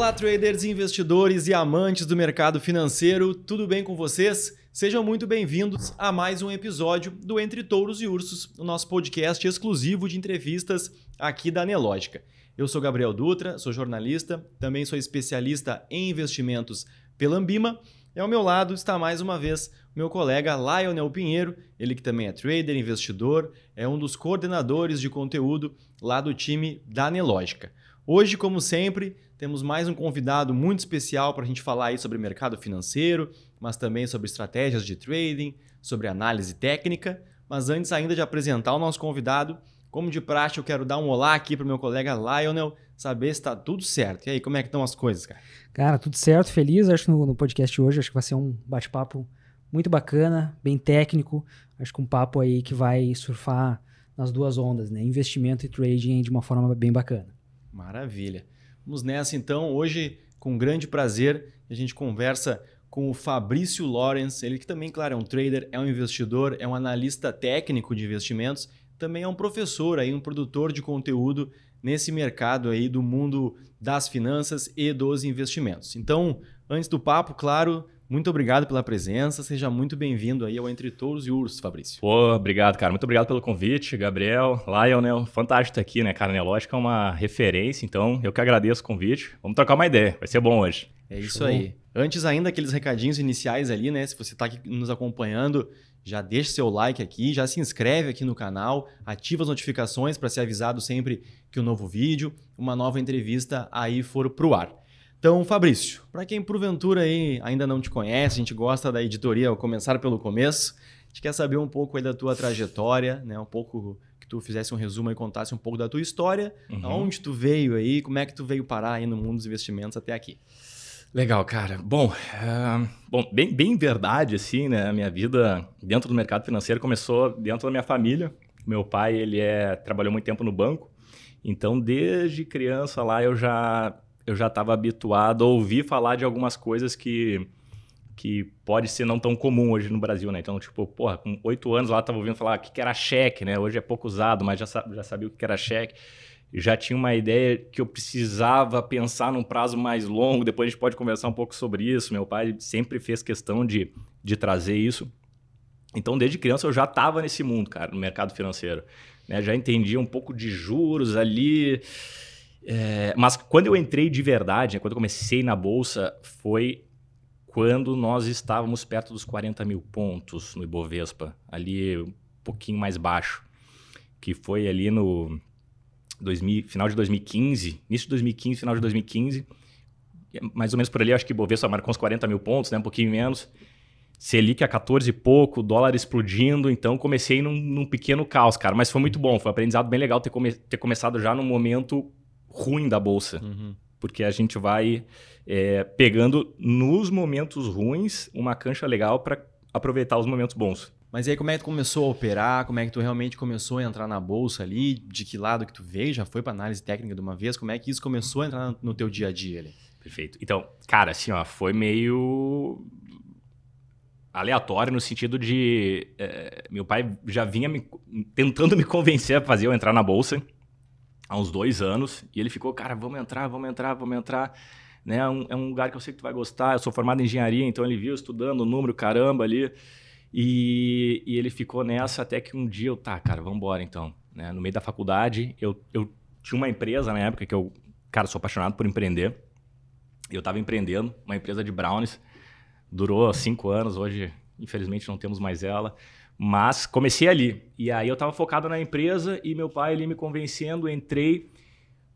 Olá, traders, investidores e amantes do mercado financeiro, tudo bem com vocês? Sejam muito bem-vindos a mais um episódio do Entre Touros e Ursos, o nosso podcast exclusivo de entrevistas aqui da Nelógica. Eu sou Gabriel Dutra, sou jornalista, também sou especialista em investimentos pela Ambima. E ao meu lado está mais uma vez meu colega Lionel Pinheiro, ele que também é trader, investidor, é um dos coordenadores de conteúdo lá do time da Nelógica. Hoje, como sempre, temos mais um convidado muito especial para a gente falar aí sobre mercado financeiro, mas também sobre estratégias de trading, sobre análise técnica. Mas antes ainda de apresentar o nosso convidado, como de praxe, eu quero dar um olá aqui para o meu colega Lionel, saber se está tudo certo. E aí, como é que estão as coisas, cara? Cara, tudo certo, feliz, acho, no, no podcast hoje. Acho que vai ser um bate-papo muito bacana, bem técnico. Acho que um papo aí que vai surfar nas duas ondas, né? Investimento e trading de uma forma bem bacana. Maravilha. Vamos nessa então. Hoje, com grande prazer, a gente conversa com o Fabrício Lawrence, ele que também, claro, é um trader, é um investidor, é um analista técnico de investimentos, também é um professor aí, um produtor de conteúdo nesse mercado aí do mundo das finanças e dos investimentos. Então, antes do papo, claro, muito obrigado pela presença, seja muito bem-vindo aí ao Entre Touros e Ursos, Fabrício. Pô, obrigado, cara. Muito obrigado pelo convite, Gabriel, Lionel. Fantástico estar aqui, né, cara? Nelógica é uma referência, então eu que agradeço o convite. Vamos trocar uma ideia, vai ser bom hoje. É isso Show. aí. Antes ainda, aqueles recadinhos iniciais ali, né? Se você está aqui nos acompanhando, já deixa seu like aqui, já se inscreve aqui no canal, ativa as notificações para ser avisado sempre que o um novo vídeo, uma nova entrevista aí for pro ar. Então, Fabrício, para quem porventura aí ainda não te conhece, a gente gosta da editoria, ao começar pelo começo, a gente quer saber um pouco aí da tua trajetória, né? Um pouco que tu fizesse um resumo e contasse um pouco da tua história, uhum. aonde tu veio aí, como é que tu veio parar aí no mundo dos investimentos até aqui. Legal, cara. Bom, uh, bom bem, bem verdade, assim, né? A minha vida dentro do mercado financeiro começou dentro da minha família. Meu pai, ele é, trabalhou muito tempo no banco, então desde criança lá eu já eu já estava habituado a ouvir falar de algumas coisas que que pode ser não tão comum hoje no Brasil, né? Então, tipo, porra, com oito anos lá tava ouvindo falar o que, que era cheque, né? Hoje é pouco usado, mas já, já sabia o que era cheque. Já tinha uma ideia que eu precisava pensar num prazo mais longo, depois a gente pode conversar um pouco sobre isso. Meu pai sempre fez questão de, de trazer isso. Então, desde criança eu já estava nesse mundo, cara, no mercado financeiro. Né? Já entendia um pouco de juros ali, é, mas quando eu entrei de verdade, né, quando eu comecei na bolsa, foi quando nós estávamos perto dos 40 mil pontos no Ibovespa, ali um pouquinho mais baixo, que foi ali no 2000, final de 2015, início de 2015, final de 2015, mais ou menos por ali, acho que Ibovespa marcou uns 40 mil pontos, né, um pouquinho menos. Selic a 14 e pouco, dólar explodindo, então comecei num, num, pequeno caos, cara, mas foi muito bom, foi um aprendizado bem legal ter, come ter começado já num momento ruim da bolsa. Uhum. Porque a gente vai é, pegando nos momentos ruins uma cancha legal para aproveitar os momentos bons. Mas aí como é que tu começou a operar? Como é que tu realmente começou a entrar na bolsa ali? De que lado que tu veio? Já foi para análise técnica de uma vez? Como é que isso começou a entrar no teu dia a dia ali? Perfeito. Então, cara, assim, ó, foi meio aleatório no sentido de é, meu pai já vinha me, tentando me convencer a fazer eu entrar na bolsa há uns dois anos, e ele ficou, cara, vamos entrar, vamos entrar, vamos entrar. Né? É um, é um lugar que eu sei que tu vai gostar. Eu sou formado em engenharia, então ele viu estudando o número, caramba, ali. E, e, ele ficou nessa até que um dia eu, tá, cara, vamos embora então. Né? No meio da faculdade, eu, eu tinha uma empresa na época que eu, cara, sou apaixonado por empreender. Eu estava empreendendo, uma empresa de brownies. Durou cinco anos, hoje, infelizmente, não temos mais ela. Mas comecei ali. E aí eu estava focado na empresa e meu pai ali me convencendo, entrei.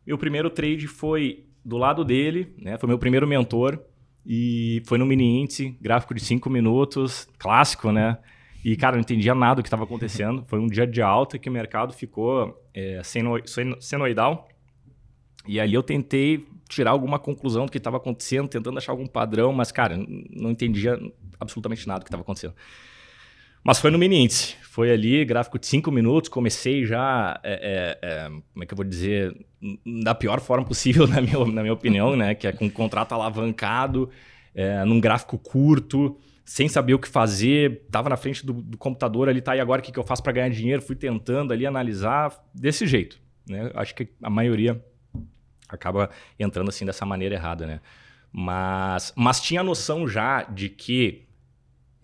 Meu primeiro trade foi do lado dele, né? Foi meu primeiro mentor. E foi no mini índice, gráfico de 5 minutos, clássico, né? E, cara, não entendia nada do que estava acontecendo. Foi um dia de alta que o mercado ficou é, senoidal. E ali eu tentei tirar alguma conclusão do que estava acontecendo, tentando achar algum padrão, mas, cara, não entendia absolutamente nada do que estava acontecendo. Mas foi no mini índice. Foi ali, gráfico de 5 minutos. Comecei já, é, é, é, como é que eu vou dizer, da pior forma possível, na minha, na minha opinião, né? Que é com um contrato alavancado, é, num gráfico curto, sem saber o que fazer. Tava na frente do, do computador ali, tá? E agora o que, que eu faço para ganhar dinheiro? Fui tentando ali analisar desse jeito. Né? Acho que a maioria acaba entrando assim dessa maneira errada, né? Mas, mas tinha noção já de que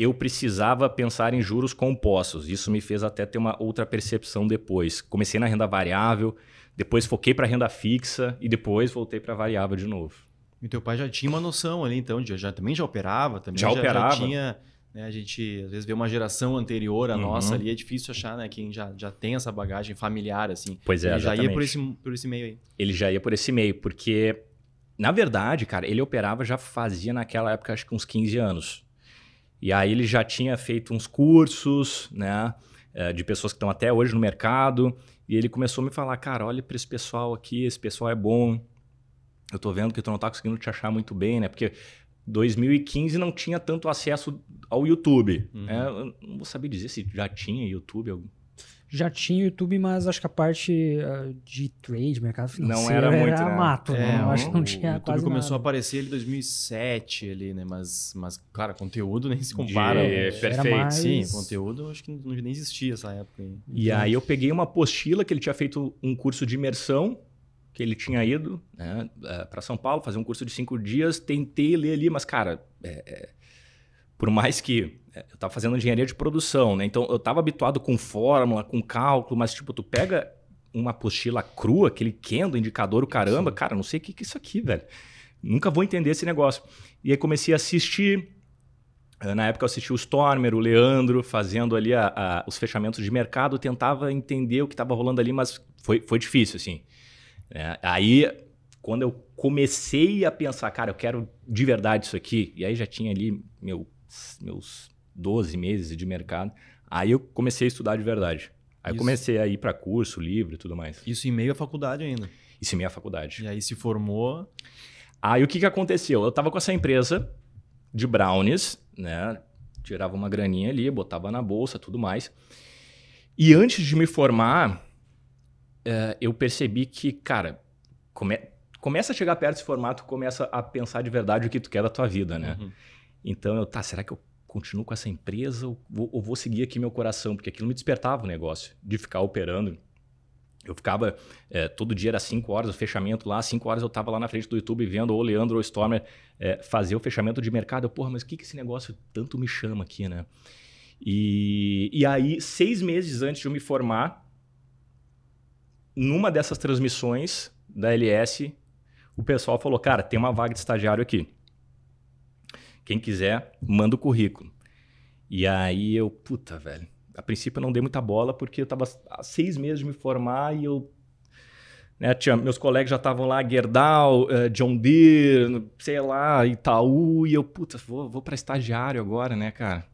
eu precisava pensar em juros compostos. Isso me fez até ter uma outra percepção depois. Comecei na renda variável, depois foquei para renda fixa e depois voltei para variável de novo. E teu pai já tinha uma noção ali, então, já, já também já operava, também já, já operava. Já tinha, né, a gente às vezes vê uma geração anterior à uhum. nossa ali, é difícil achar, né, quem já, já tem essa bagagem familiar assim. Pois é, ele exatamente. já ia por esse, por esse meio aí. Ele já ia por esse meio, porque na verdade, cara, ele operava já fazia naquela época acho que uns 15 anos. E aí ele já tinha feito uns cursos, né, eh, de pessoas que estão até hoje no mercado, e ele começou a me falar, cara, olha para esse pessoal aqui, esse pessoal é bom. Eu tô vendo que tu não tá conseguindo te achar muito bem, né? Porque 2015 não tinha tanto acesso ao YouTube. Uhum. Né? Eu não vou saber dizer se já tinha YouTube. Já tinha YouTube, mas acho que a parte uh, de trade, mercado financeiro, não era, muito, era né? mato. É, não, acho que não tinha o YouTube começou nada. a aparecer em 2007 ali, né? Mas, mas cara, conteúdo nem se compara. De... É, Perfeito. mais... Sim, conteúdo acho que não, nem existia essa época. Aí. E aí eu peguei uma apostila que ele tinha feito um curso de imersão, que ele tinha ido né, para São Paulo fazer um curso de cinco dias. Tentei ler ali, mas, cara, é, é, por mais que eu estava fazendo engenharia de produção, né? Então eu estava habituado com fórmula, com cálculo, mas tipo, tu pega uma apostila crua, aquele Kendo, indicador, o caramba, Sim. cara, não sei o que, que é isso aqui, velho. Nunca vou entender esse negócio. E aí comecei a assistir. Eh, na época eu assisti o Stormer, o Leandro, fazendo ali a, a, os fechamentos de mercado, tentava entender o que estava rolando ali, mas foi, foi difícil, assim. É, aí, quando eu comecei a pensar, cara, eu quero de verdade isso aqui, e aí já tinha ali meu, meus 12 meses de mercado. Aí eu comecei a estudar de verdade. Aí Isso. comecei a ir para curso, livro e tudo mais. Isso em meio à faculdade ainda? Isso em meio à faculdade. E aí se formou. Aí o que, que aconteceu? Eu tava com essa empresa de brownies, né? Tirava uma graninha ali, botava na bolsa tudo mais. E antes de me formar, é, eu percebi que, cara, come... começa a chegar perto desse formato, começa a pensar de verdade o que tu quer da tua vida, né? Uhum. Então eu, tá, será que eu continuo com essa empresa ou vou, ou vou seguir aqui meu coração? Porque aquilo me despertava o negócio de ficar operando. Eu ficava, é, todo dia era 5 horas o fechamento lá, 5 horas eu estava lá na frente do YouTube vendo o Leandro ou Stormer é, fazer o fechamento de mercado. Eu, porra, mas o que, que esse negócio tanto me chama aqui, né? E, e aí, seis meses antes de eu me formar, numa dessas transmissões da LS, o pessoal falou, cara, tem uma vaga de estagiário aqui. Quem quiser, manda o currículo. E aí eu, puta, velho. A princípio eu não dei muita bola porque eu tava há seis meses de me formar e eu. Né, tinha, meus colegas já estavam lá, Gerdau, uh, John Deere, sei lá, Itaú, e eu, puta, vou, vou para estagiário agora, né, cara?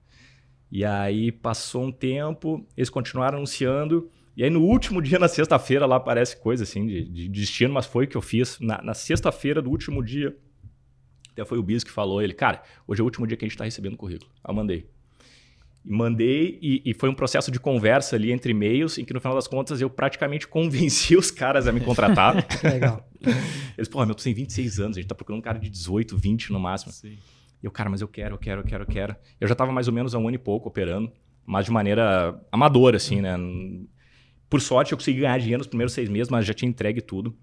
E aí passou um tempo, eles continuaram anunciando, e aí no último dia, na sexta-feira, lá aparece coisa assim de, de destino, mas foi o que eu fiz. Na, na sexta-feira do último dia, até foi o Bis que falou, ele, cara, hoje é o último dia que a gente está recebendo o currículo. Eu mandei. E mandei e, e, foi um processo de conversa ali entre e-mails, em que no final das contas eu praticamente convenci os caras a me contratar. Legal. Eles, porra, meu, tu tem 26 anos, a gente tá procurando um cara de 18, 20 no máximo. Sim. E eu, cara, mas eu quero, eu quero, eu quero, eu quero. Eu já estava mais ou menos há um ano e pouco operando, mas de maneira amadora, assim, né? Por sorte, eu consegui ganhar dinheiro nos primeiros seis meses, mas já tinha entregue tudo.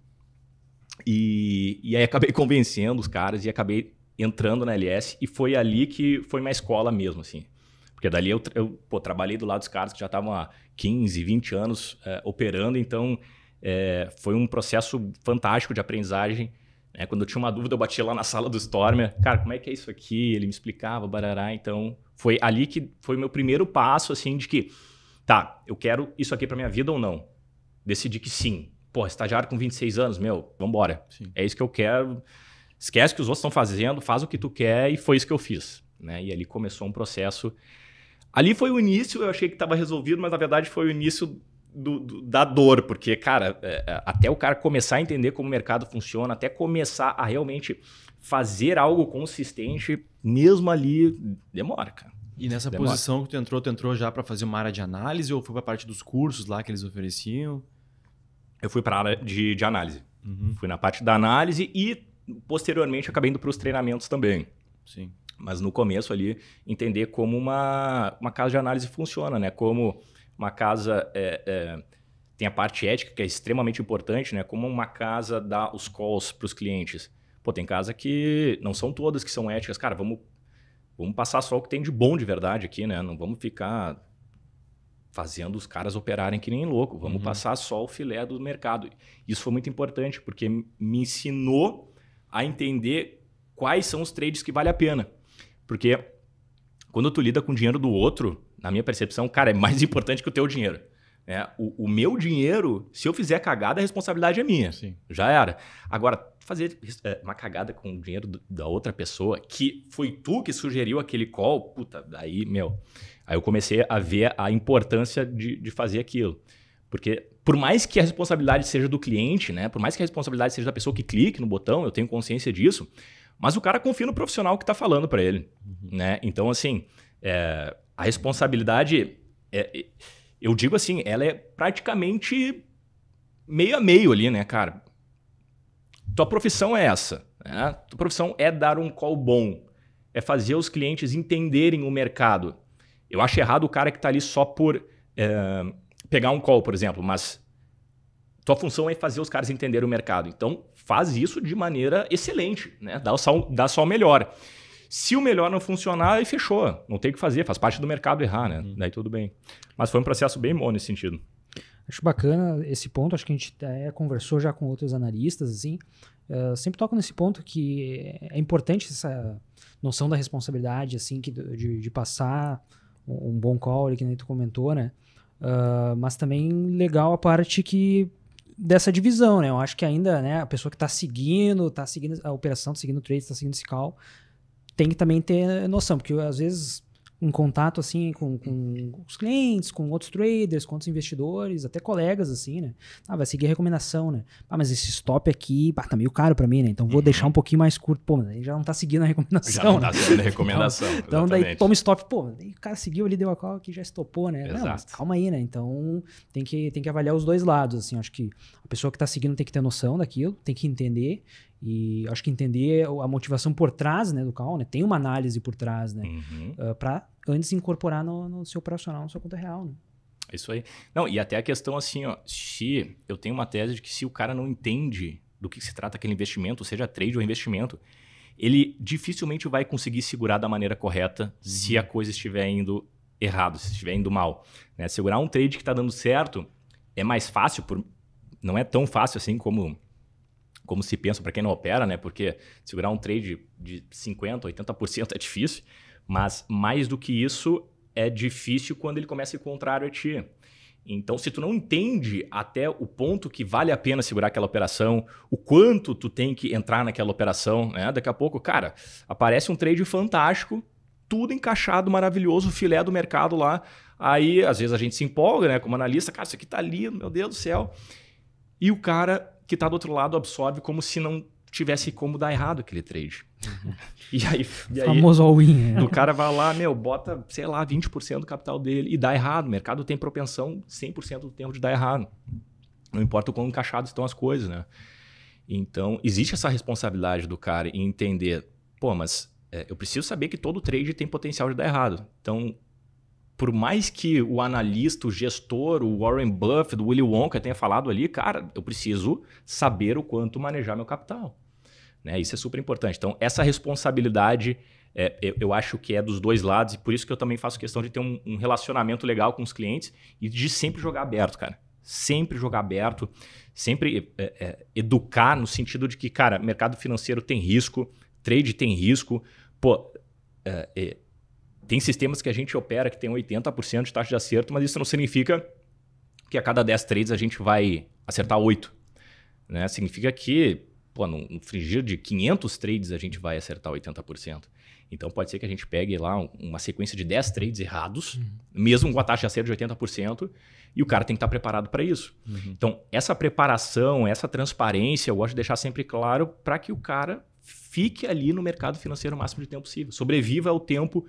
E, e aí acabei convencendo os caras e acabei entrando na LS e foi ali que foi minha escola mesmo, assim. Porque dali eu, eu pô, trabalhei do lado dos caras que já estavam há 15, 20 anos é, operando, então é, foi um processo fantástico de aprendizagem. Né? Quando eu tinha uma dúvida, eu batia lá na sala do Stormer, cara, como é que é isso aqui? Ele me explicava, barará. Então foi ali que foi meu primeiro passo, assim, de que, tá, eu quero isso aqui para minha vida ou não? Decidi que sim, pô, estagiário com 26 anos, meu, vambora. Sim. É isso que eu quero. Esquece o que os outros estão fazendo, faz o que tu quer e foi isso que eu fiz. Né? E ali começou um processo. Ali foi o início, eu achei que estava resolvido, mas na verdade foi o início do, do, da dor, porque, cara, é, é, até o cara começar a entender como o mercado funciona, até começar a realmente fazer algo consistente, mesmo ali, demora, cara. E nessa demora. posição que tu entrou, tu entrou já para fazer uma área de análise ou foi para a parte dos cursos lá que eles ofereciam? Eu fui para a área de, de análise. Uhum. Fui na parte da análise e, posteriormente, acabei indo para os treinamentos também. Sim. Mas no começo ali, entender como uma, uma casa de análise funciona, né? Como uma casa é, é, tem a parte ética que é extremamente importante, né? Como uma casa dá os calls para os clientes. Pô, tem casa que não são todas que são éticas. Cara, vamos, vamos passar só o que tem de bom de verdade aqui, né? Não vamos ficar fazendo os caras operarem que nem louco. Vamos uhum. passar só o filé do mercado. Isso foi muito importante, porque me ensinou a entender quais são os trades que vale a pena. Porque quando tu lida com o dinheiro do outro, na minha percepção, cara, é mais importante que o teu dinheiro. É, o, o, meu dinheiro, se eu fizer cagada, a responsabilidade é minha. Sim. Já era. Agora, fazer é, uma cagada com o dinheiro do, da outra pessoa, que foi tu que sugeriu aquele call, puta, daí, meu. Aí eu comecei a ver a importância de, de fazer aquilo. Porque, por mais que a responsabilidade seja do cliente, né? Por mais que a responsabilidade seja da pessoa que clique no botão, eu tenho consciência disso. Mas o cara confia no profissional que está falando para ele, uhum. né? Então, assim, é, a responsabilidade. É, eu digo assim, ela é praticamente meio a meio ali, né, cara? Tua profissão é essa. Né? Tua profissão é dar um call bom. É fazer os clientes entenderem o mercado. Eu acho errado o cara que está ali só por é, pegar um call, por exemplo, mas tua função é fazer os caras entenderem o mercado. Então, faz isso de maneira excelente, né? Dá só, dá só o melhor. Se o melhor não funcionar, aí fechou. Não tem o que fazer, faz parte do mercado errar, né? Uhum. Daí tudo bem. Mas foi um processo bem bom nesse sentido. Acho bacana esse ponto, acho que a gente até conversou já com outros analistas, assim. Uh, sempre toco nesse ponto que é importante essa noção da responsabilidade, assim, que, de, de passar um, bom call, que nem tu comentou, né? Uh, mas também legal a parte que dessa divisão, né? Eu acho que ainda, né, a pessoa que está seguindo, está seguindo a operação, está seguindo o trade, está seguindo esse call, tem que também ter noção, porque às vezes um contato assim com, com os clientes, com outros traders, com outros investidores, até colegas assim, né? Ah, vai seguir a recomendação, né? Ah, mas esse stop aqui, pá, tá meio caro para mim, né? Então vou uhum. deixar um pouquinho mais curto. Pô, mas aí já não tá seguindo a recomendação. Já não tá né? seguindo a recomendação. então, então daí toma stop, pô, o cara seguiu ali, deu a call aqui, já estopou, né? Exato. Não, calma aí, né? Então tem que, tem que avaliar os dois lados, assim. Acho que a pessoa que tá seguindo tem que ter noção daquilo, tem que entender e acho que entender a motivação por trás né, do call, né? Tem uma análise por trás, né? Uhum. Uh, ah, para antes incorporar no, no, seu profissional, na sua conta real, né? Isso aí. Não, e até a questão assim, ó, se eu tenho uma tese de que se o cara não entende do que se trata aquele investimento, seja trade ou investimento, ele dificilmente vai conseguir segurar da maneira correta uhum. se a coisa estiver indo errado, se estiver indo mal. Né? Segurar um trade que está dando certo é mais fácil, por... não é tão fácil assim como como se pensa para quem não opera, né? Porque segurar um trade de 50%, 80% é difícil, mas mais do que isso é difícil quando ele começa a ir contrário a ti. Então, se tu não entende até o ponto que vale a pena segurar aquela operação, o quanto tu tem que entrar naquela operação, né? Daqui a pouco, cara, aparece um trade fantástico, tudo encaixado, maravilhoso, filé do mercado lá. Aí, às vezes a gente se empolga, né, como analista, cara, isso aqui tá lindo, meu Deus do céu. E o cara que está do outro lado absorve como se não tivesse como dar errado aquele trade. Uhum. E aí, e aí famoso all-in. O cara vai lá, meu, bota, sei lá, 20% do capital dele e dá errado. O mercado tem propensão 100% do tempo de dar errado. Não importa o quão encaixados estão as coisas, né? Então, existe essa responsabilidade do cara em entender, pô, mas é, eu preciso saber que todo trade tem potencial de dar errado. Então, por mais que o analista, o gestor, o Warren Buffett, o Willy Wonka tenha falado ali, cara, eu preciso saber o quanto manejar meu capital. Né? Isso é super importante. Então, essa responsabilidade, é, eu, eu, acho que é dos dois lados, e por isso que eu também faço questão de ter um, um relacionamento legal com os clientes e de sempre jogar aberto, cara. Sempre jogar aberto, sempre é, é, educar no sentido de que, cara, mercado financeiro tem risco, trade tem risco. Pô, é, é tem sistemas que a gente opera que tem 80% de taxa de acerto, mas isso não significa que a cada 10 trades a gente vai acertar 8. Né? Significa que, pô, num frigir de 500 trades a gente vai acertar 80%. Então pode ser que a gente pegue lá uma sequência de 10 trades errados, uhum. mesmo com a taxa de acerto de 80%, e o cara tem que estar preparado para isso. Uhum. Então, essa preparação, essa transparência, eu gosto de deixar sempre claro para que o cara fique ali no mercado financeiro o máximo de tempo possível. Sobreviva ao tempo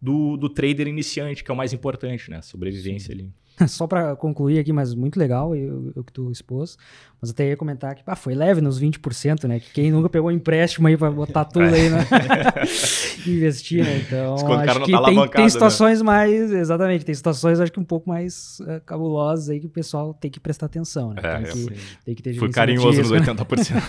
do, do trader iniciante, que é o mais importante, né? Sobrevivência Sim. ali. só para concluir aqui, mas muito legal o que tu expôs. Mas até ia comentar que ah, foi leve nos 20%, né? Que quem nunca pegou empréstimo aí para botar tudo aí, né? Investir, né? Então, acho que tá tem, tem, né? situações né? mais. Exatamente, tem situações acho que um pouco mais uh, cabulosas aí que o pessoal tem que prestar atenção, né? É, tem, que, tem que ter Fui carinhoso nos 80%.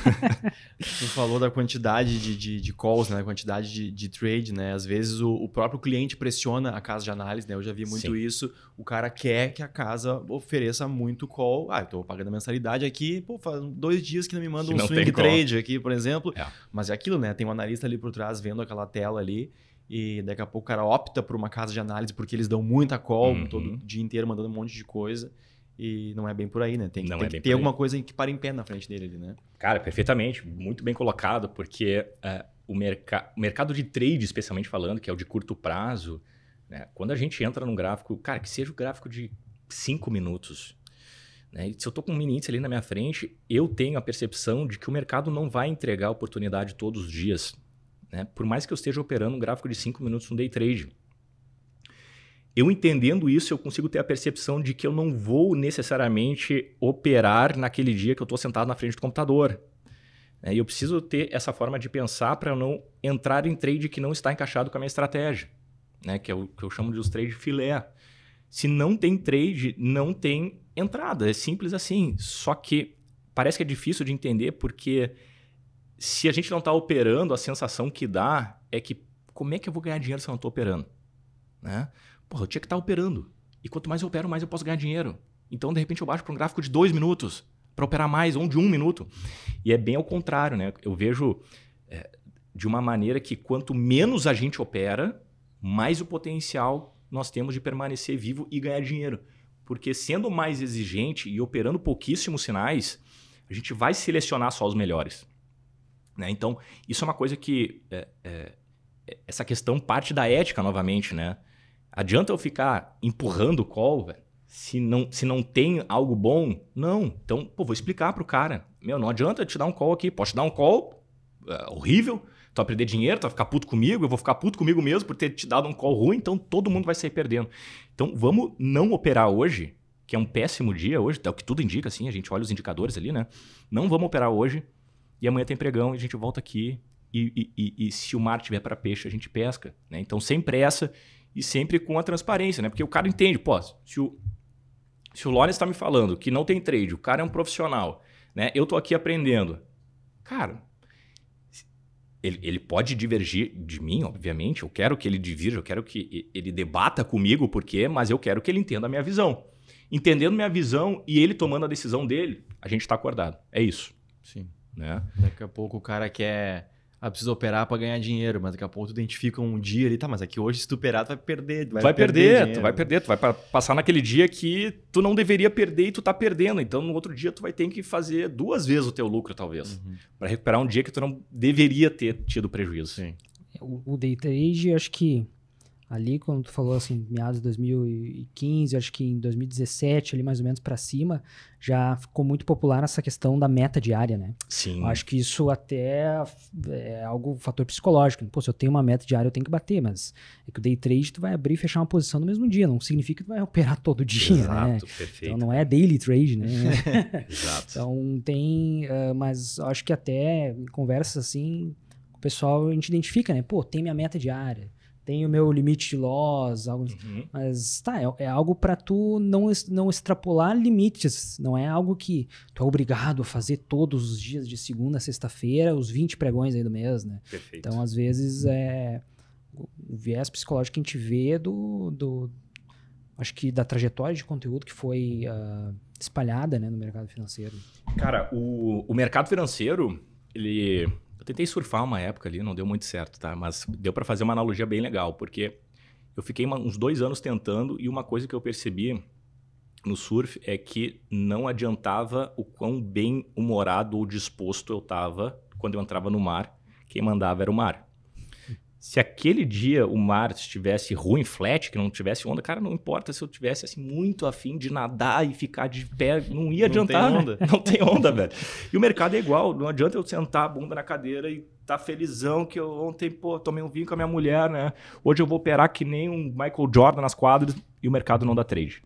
tu falou da quantidade de, de, de calls, né? A quantidade de, de trade, né? Às vezes o, o, próprio cliente pressiona a casa de análise, né? Eu já vi muito Sim. isso. O cara quer que a casa ofereça muito call. Ah, eu tô pagando a mensalidade aqui pô, faz dois dias que não me manda um swing trade aqui, por exemplo. É. Mas é aquilo, né? Tem um analista ali por trás vendo aquela tela ali. E daqui a pouco o cara opta por uma casa de análise porque eles dão muita call uhum. todo dia inteiro mandando um monte de coisa. E não é bem por aí, né? Tem, tem é que ter alguma coisa que para em pé na frente dele ali, né? Cara, perfeitamente. Muito bem colocado, porque uh, o, merc o mercado de trade, especialmente falando, que é o de curto prazo, né? quando a gente entra num gráfico, cara, que seja o gráfico de cinco minutos, né? Se eu estou com um mini índice ali na minha frente, eu tenho a percepção de que o mercado não vai entregar oportunidade todos os dias. Né? Por mais que eu esteja operando um gráfico de 5 minutos no day trade. Eu entendendo isso, eu consigo ter a percepção de que eu não vou necessariamente operar naquele dia que eu estou sentado na frente do computador. Né? E eu preciso ter essa forma de pensar para não entrar em trade que não está encaixado com a minha estratégia, né? que é o que eu chamo de os trade filé. Se não tem trade, não tem entrada. É simples assim. Só que parece que é difícil de entender porque se a gente não está operando, a sensação que dá é que como é que eu vou ganhar dinheiro se eu não estou operando? Né? Porra, eu tinha que estar tá operando. E quanto mais eu opero, mais eu posso ganhar dinheiro. Então, de repente, eu baixo para um gráfico de dois minutos para operar mais, ou de um minuto. E é bem ao contrário, né? Eu vejo é, de uma maneira que quanto menos a gente opera, mais o potencial nós temos de permanecer vivo e ganhar dinheiro. Porque sendo mais exigente e operando pouquíssimos sinais, a gente vai selecionar só os melhores. Né? Então, isso é uma coisa que. É, é, essa questão parte da ética novamente, né? Adianta eu ficar empurrando o call, se não, se não tem algo bom? Não. Então, pô, vou explicar pro cara. Meu, não adianta eu te dar um call aqui. Posso te dar um call é, horrível, tu vai perder dinheiro, tu vai ficar puto comigo, eu vou ficar puto comigo mesmo por ter te dado um call ruim, então todo mundo vai sair perdendo. Então vamos não operar hoje, que é um péssimo dia hoje, é o que tudo indica, assim, a gente olha os indicadores ali, né? Não vamos operar hoje e amanhã tem pregão e a gente volta aqui e, e, e, e se o mar tiver para peixe, a gente pesca, né? Então sem pressa e sempre com a transparência, né? Porque o cara entende, pô, se o, se o Lawrence está me falando que não tem trade, o cara é um profissional, né? Eu tô aqui aprendendo. Cara, ele, ele pode divergir de mim, obviamente. Eu quero que ele divirja, eu quero que ele debata comigo o porquê, mas eu quero que ele entenda a minha visão. Entendendo minha visão e ele tomando a decisão dele, a gente está acordado. É isso. Sim. Né? Daqui a pouco o cara quer ah, preciso operar para ganhar dinheiro, mas daqui a pouco tu identifica um dia ali, tá, mas aqui hoje se tu operar, tu vai perder. Vai, vai perder, perder tu vai perder, tu vai passar naquele dia que tu não deveria perder e tu tá perdendo. Então no outro dia tu vai ter que fazer duas vezes o teu lucro, talvez, uhum. para recuperar um dia que tu não deveria ter tido prejuízo. Sim. O, o day trade, acho que ali, quando tu falou assim, meados de 2015, acho que em 2017, ali mais ou menos para cima, já ficou muito popular essa questão da meta diária, né? Sim. Eu acho que isso até é algo, fator psicológico. Pô, se eu tenho uma meta diária, eu tenho que bater, mas é que o day trade tu vai abrir e fechar uma posição no mesmo dia, não significa que tu vai operar todo dia, Exato, né? perfeito. Então não é daily trade, né? Exato. Então tem, uh, mas acho que até em conversas assim, o pessoal a gente identifica, né? Pô, tem minha meta diária tem o meu limite de loss, algo, uhum. mas tá, é, é algo para tu não, não extrapolar limites, não é algo que tu é obrigado a fazer todos os dias de segunda a sexta-feira, os 20 pregões aí do mês, né? Perfeito. Então, às vezes, é o viés psicológico que a gente vê do, do acho que da trajetória de conteúdo que foi uh, espalhada né, no mercado financeiro. Cara, o, o mercado financeiro, ele tentei surfar uma época ali, não deu muito certo, tá? Mas deu para fazer uma analogia bem legal, porque eu fiquei uns dois anos tentando e uma coisa que eu percebi no surf é que não adiantava o quão bem humorado ou disposto eu estava quando eu entrava no mar. Quem mandava era o mar. Se aquele dia o mar estivesse ruim, flat, que não tivesse onda, cara, não importa se eu tivesse assim muito afim de nadar e ficar de pé, não ia adiantar. Não tem onda. Né? Não tem onda, velho. E o mercado é igual, não adianta eu sentar a bunda na cadeira e tá felizão que eu ontem, pô, tomei um vinho com a minha mulher, né? Hoje eu vou operar que nem um Michael Jordan nas quadras e o mercado não dá trade.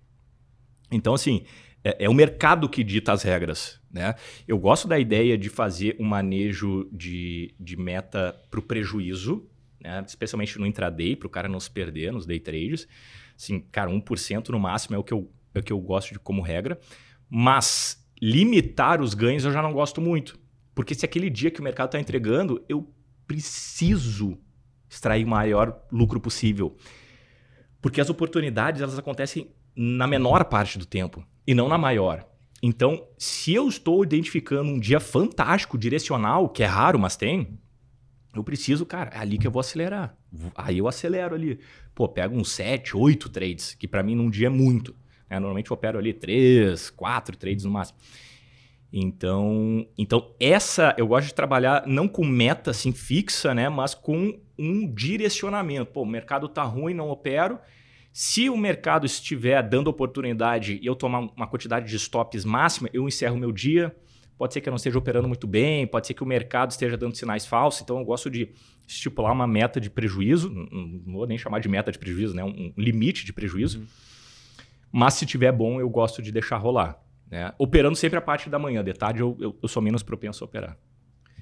Então, assim, é, é, o mercado que dita as regras. Né? Eu gosto da ideia de fazer um manejo de, de meta para o prejuízo, né? especialmente no intraday, para o cara não se perder nos day trades. Assim, cara, 1% no máximo é o, que eu, é o que eu gosto de como regra. Mas limitar os ganhos eu já não gosto muito. Porque se aquele dia que o mercado está entregando, eu preciso extrair o maior lucro possível. Porque as oportunidades elas acontecem na menor parte do tempo e não na maior. Então, se eu estou identificando um dia fantástico, direcional, que é raro, mas tem, eu preciso, cara, é ali que eu vou acelerar. Aí eu acelero ali. Pô, pego uns 7, 8 trades, que para mim num dia é muito. Né? Normalmente eu opero ali 3, 4 trades no máximo. Então, então essa eu gosto de trabalhar não com meta assim fixa, né, mas com um direcionamento. Pô, o mercado tá ruim, não opero. Se o mercado estiver dando oportunidade e eu tomar uma quantidade de stops máxima, eu encerro meu dia. Pode ser que eu não esteja operando muito bem, pode ser que o mercado esteja dando sinais falsos. Então, eu gosto de estipular uma meta de prejuízo, não vou nem chamar de meta de prejuízo, né? um limite de prejuízo. Uhum. Mas se tiver bom, eu gosto de deixar rolar. Né? Operando sempre a parte da manhã, de tarde eu, eu, eu sou menos propenso a operar.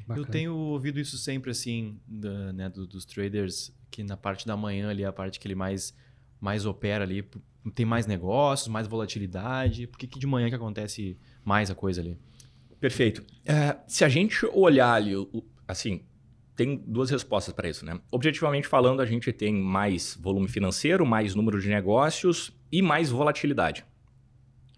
Bacana. Eu tenho ouvido isso sempre assim, da, né, do, dos traders, que na parte da manhã ali é a parte que ele mais mais opera ali, tem mais negócios, mais volatilidade? Por que, que de manhã que acontece mais a coisa ali? Perfeito. É, se a gente olhar ali, assim, tem duas respostas para isso, né? Objetivamente falando, a gente tem mais volume financeiro, mais número de negócios e mais volatilidade.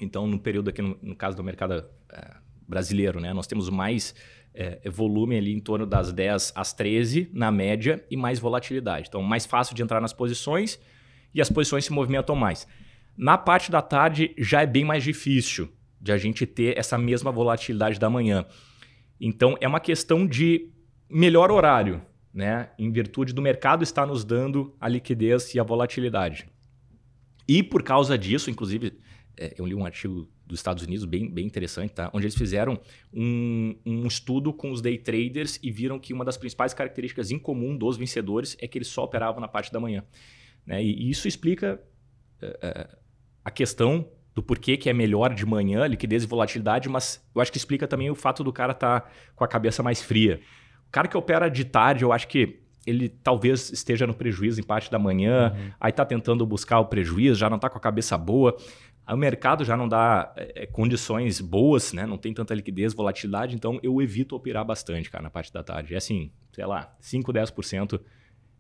Então, no período aqui, no, no caso do mercado é, brasileiro, né, nós temos mais é, volume ali em torno das 10 às 13 na média e mais volatilidade. Então, mais fácil de entrar nas posições e as posições se movimentam mais. Na parte da tarde já é bem mais difícil de a gente ter essa mesma volatilidade da manhã. Então é uma questão de melhor horário, né? Em virtude do mercado estar nos dando a liquidez e a volatilidade. E por causa disso, inclusive, é, eu li um artigo dos Estados Unidos bem, bem interessante, tá? onde eles fizeram um, um estudo com os day traders e viram que uma das principais características em comum dos vencedores é que eles só operavam na parte da manhã. Né? E, isso explica uh, a questão do porquê que é melhor de manhã, liquidez e volatilidade, mas eu acho que explica também o fato do cara estar tá com a cabeça mais fria. O cara que opera de tarde, eu acho que ele talvez esteja no prejuízo em parte da manhã, uhum. aí está tentando buscar o prejuízo, já não está com a cabeça boa. O mercado já não dá é, condições boas, né? não tem tanta liquidez, volatilidade, então eu evito operar bastante, cara, na parte da tarde. É assim, sei lá, 5, 10%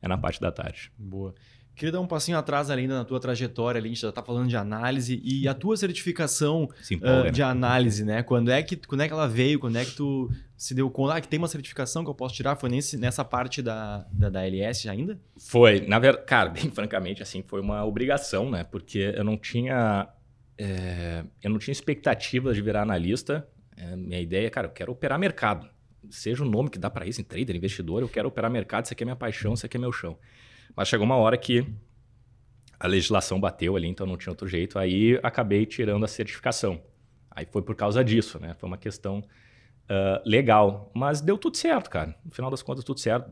é na parte da tarde. Boa. Queria dar um passinho atrás ainda na tua trajetória, ali, a gente já está falando de análise e a tua certificação uh, de análise, né? Quando é, que, quando é que ela veio? Quando é que tu se deu conta ah, que tem uma certificação que eu posso tirar? Foi nesse, nessa parte da, da, da LS ainda? Foi. Na verdade, cara, bem francamente, assim, foi uma obrigação, né? Porque eu não tinha... É, eu não tinha expectativa de virar analista. É, minha ideia, cara, eu quero operar mercado. Seja o nome que dá para isso, em trader, investidor, eu quero operar mercado, isso aqui é minha paixão, isso aqui é meu chão. Mas chegou uma hora que a legislação bateu ali, então não tinha outro jeito. Aí acabei tirando a certificação. Aí foi por causa disso, né? Foi uma questão uh, legal. Mas deu tudo certo, cara. No final das contas, tudo certo.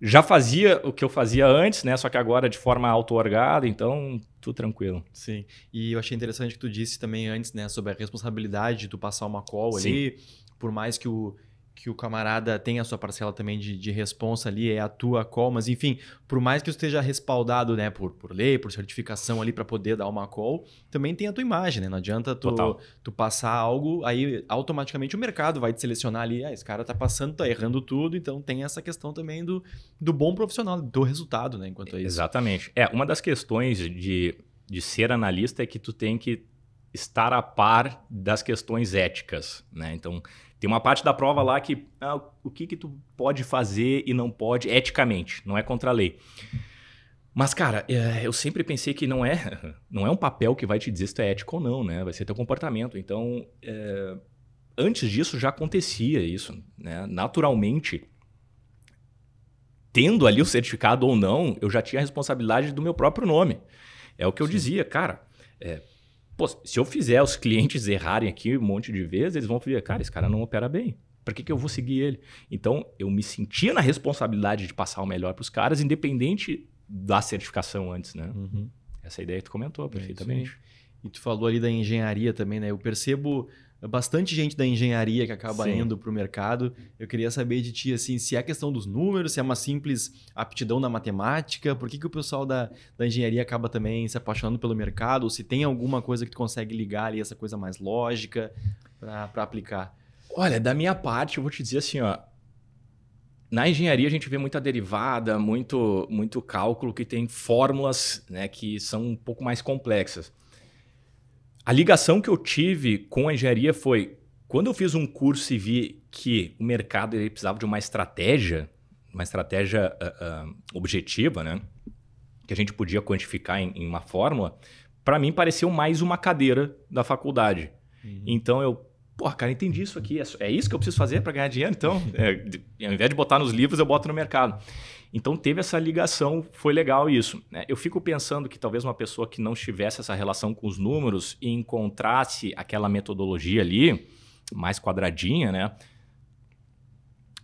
Já fazia o que eu fazia antes, né? Só que agora de forma auto-orgada, então tudo tranquilo. Sim. E eu achei interessante que tu disse também antes, né? Sobre a responsabilidade de tu passar uma call Sim. ali. Por mais que o que o camarada tem a sua parcela também de, de responsa ali, é a tua call, mas enfim, por mais que esteja respaldado né, por, por lei, por certificação ali para poder dar uma call, também tem a tua imagem, né? Não adianta tu, tu passar algo, aí automaticamente o mercado vai te selecionar ali, ah, esse cara tá passando, tá errando tudo, então tem essa questão também do, do bom profissional, do resultado, né? Enquanto é isso. Exatamente. É, uma das questões de, de ser analista é que tu tem que estar a par das questões éticas, né? Então, tem uma parte da prova lá que ah, o que que tu pode fazer e não pode eticamente, não é contra a lei. Mas, cara, é, eu sempre pensei que não é, não é um papel que vai te dizer se tu é ético ou não, né? Vai ser teu comportamento. Então, é, antes disso já acontecia isso, né? Naturalmente, tendo ali o certificado ou não, eu já tinha a responsabilidade do meu próprio nome. É o que eu Sim. dizia, cara. É, Pô, se eu fizer os clientes errarem aqui um monte de vezes, eles vão ver, cara, esse cara não opera bem. Para que, que eu vou seguir ele? Então, eu me sentia na responsabilidade de passar o melhor para os caras, independente da certificação antes, né? Uhum. Essa ideia que tu comentou é perfeitamente. E tu falou ali da engenharia também, né? Eu percebo bastante gente da engenharia que acaba Sim. indo para o mercado. Eu queria saber de ti, assim, se é a questão dos números, se é uma simples aptidão na matemática, por que, que o pessoal da, da engenharia acaba também se apaixonando pelo mercado, ou se tem alguma coisa que tu consegue ligar ali, essa coisa mais lógica para aplicar? Olha, da minha parte, eu vou te dizer assim, ó, na engenharia a gente vê muita derivada, muito, muito cálculo que tem fórmulas né, que são um pouco mais complexas. A ligação que eu tive com a engenharia foi quando eu fiz um curso e vi que o mercado ele precisava de uma estratégia, uma estratégia uh, uh, objetiva, né? Que a gente podia quantificar em, em uma fórmula, para mim pareceu mais uma cadeira da faculdade. Uhum. Então eu, porra, cara, entendi isso aqui. É, é isso que eu preciso fazer para ganhar dinheiro? Então, é, ao invés de botar nos livros, eu boto no mercado. Então teve essa ligação, foi legal isso. Né? Eu fico pensando que talvez uma pessoa que não tivesse essa relação com os números e encontrasse aquela metodologia ali, mais quadradinha, né?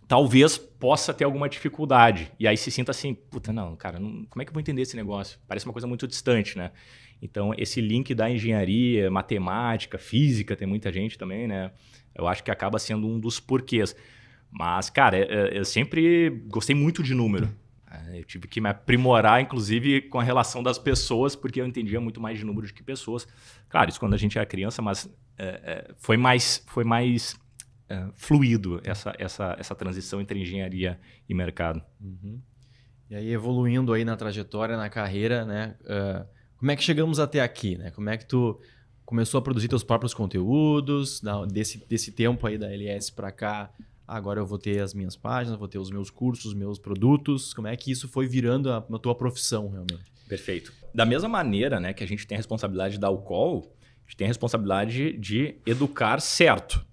Talvez possa ter alguma dificuldade. E aí se sinta assim, puta, não, cara, não, como é que eu vou entender esse negócio? Parece uma coisa muito distante, né? Então, esse link da engenharia, matemática, física, tem muita gente também, né? Eu acho que acaba sendo um dos porquês. Mas, cara, eu sempre gostei muito de número. É, eu tive que me aprimorar, inclusive, com a relação das pessoas, porque eu entendia muito mais de número do que pessoas. Claro, isso quando a gente era criança, mas é, é, foi mais, foi mais é, fluido essa, essa, essa transição entre engenharia e mercado. Uhum. E aí, evoluindo aí na trajetória, na carreira, né? Uh, como é que chegamos até aqui, né? Como é que tu começou a produzir teus próprios conteúdos, desse, desse tempo aí da LS para cá, agora eu vou ter as minhas páginas, vou ter os meus cursos, os meus produtos. Como é que isso foi virando a, a tua profissão realmente? Perfeito. Da mesma maneira né, que a gente tem a responsabilidade de dar o call, a gente tem a responsabilidade de educar certo.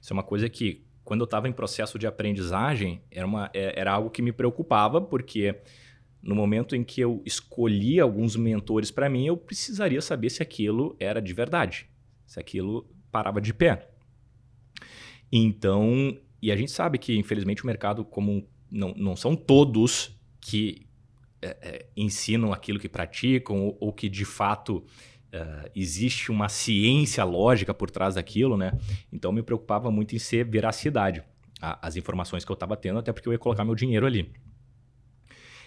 Isso é uma coisa que, quando eu estava em processo de aprendizagem, era, uma, é, era algo que me preocupava, porque no momento em que eu escolhi alguns mentores para mim, eu precisaria saber se aquilo era de verdade, se aquilo parava de pé. Então, e a gente sabe que, infelizmente, o mercado como não, não são todos que é, é, ensinam aquilo que praticam ou, ou que, de fato, é, existe uma ciência lógica por trás daquilo, né? Então, me preocupava muito em ser veracidade a, as informações que eu estava tendo, até porque eu ia colocar meu dinheiro ali.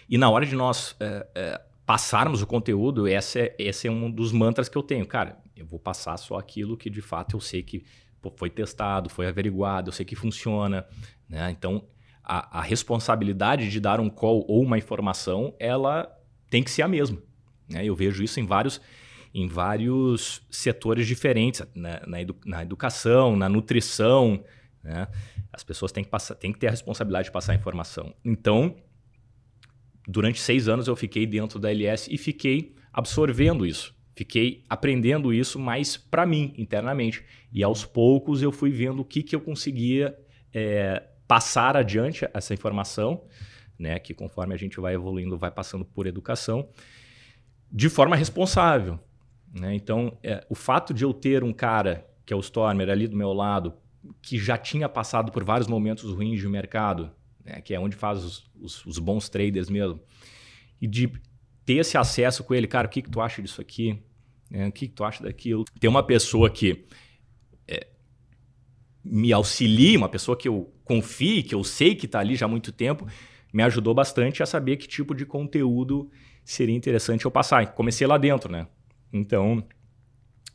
E na hora de nós é, é, passarmos o conteúdo, esse é, esse é um dos mantras que eu tenho. Cara, eu vou passar só aquilo que, de fato, eu sei que foi testado, foi averiguado, eu sei que funciona. Né? Então, a, a, responsabilidade de dar um call ou uma informação, ela tem que ser a mesma. Né? Eu vejo isso em vários, em vários setores diferentes, né? na, edu, na, educação, na nutrição. Né? As pessoas têm que, passar, têm que ter a responsabilidade de passar a informação. Então, durante seis anos eu fiquei dentro da LS e fiquei absorvendo isso. Fiquei aprendendo isso mais para mim, internamente. E aos poucos eu fui vendo o que, que eu conseguia é, passar adiante essa informação, né? Que conforme a gente vai evoluindo, vai passando por educação, de forma responsável. Né? Então, é, o fato de eu ter um cara, que é o Stormer, ali do meu lado, que já tinha passado por vários momentos ruins de mercado, né? que é onde faz os, os, os bons traders mesmo, e de ter esse acesso com ele, cara, o que, que tu acha disso aqui? É, o que, que tu acha daquilo? Tem uma pessoa que é, me auxilia, uma pessoa que eu confie, que eu sei que está ali já há muito tempo, me ajudou bastante a saber que tipo de conteúdo seria interessante eu passar. Comecei lá dentro, né? Então,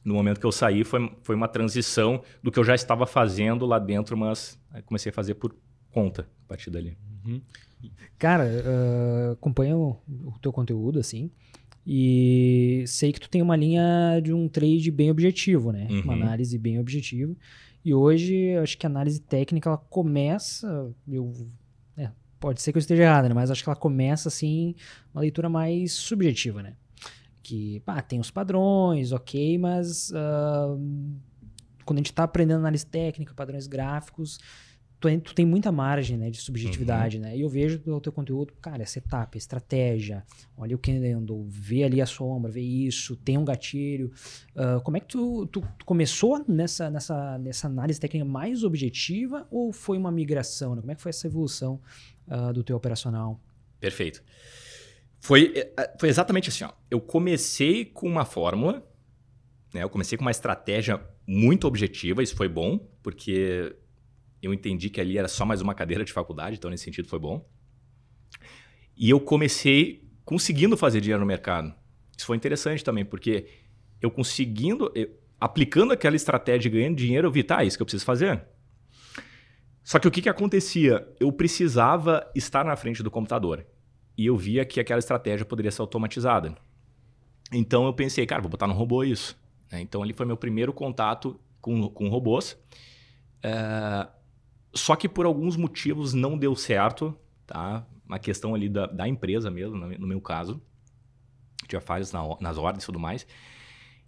no momento que eu saí, foi, foi uma transição do que eu já estava fazendo lá dentro, mas comecei a fazer por conta a partir dali. Uhum. Cara, uh, acompanho o teu conteúdo, assim, e sei que tu tem uma linha de um trade bem objetivo, né? Uhum. Uma análise bem objetiva. E hoje, acho que a análise técnica, ela começa... Eu, é, pode ser que eu esteja errado, né? Mas acho que ela começa, assim, uma leitura mais subjetiva, né? Que, pá, tem os padrões, ok, mas... Uh, quando a gente está aprendendo análise técnica, padrões gráficos, tu, tu tem muita margem né, de subjetividade, uhum. né? E eu vejo o teu conteúdo, cara, é setup, estratégia, olha o candle, vê ali a sombra, vê isso, tem um gatilho. Uh, como é que tu, tu, tu, começou nessa, nessa, nessa análise técnica mais objetiva ou foi uma migração? Né? Como é que foi essa evolução uh, do teu operacional? Perfeito. Foi, é, é, foi exatamente assim. Ó. Eu comecei com uma fórmula Né? Eu comecei com uma estratégia muito objetiva, isso foi bom, porque eu entendi que ali era só mais uma cadeira de faculdade, então nesse sentido foi bom. E eu comecei conseguindo fazer dinheiro no mercado. Isso foi interessante também, porque eu conseguindo, eu, aplicando aquela estratégia e ganhando dinheiro, eu vi, tá, é isso que eu preciso fazer. Só que o que, que acontecia? Eu precisava estar na frente do computador. E eu via que aquela estratégia poderia ser automatizada. Então eu pensei, cara, vou botar no robô isso. Né? Então ali foi meu primeiro contato com, com robôs. É... Só que por alguns motivos não deu certo, tá? Uma questão ali da, da empresa mesmo, no meu caso. Tinha falhas na, nas ordens e tudo mais.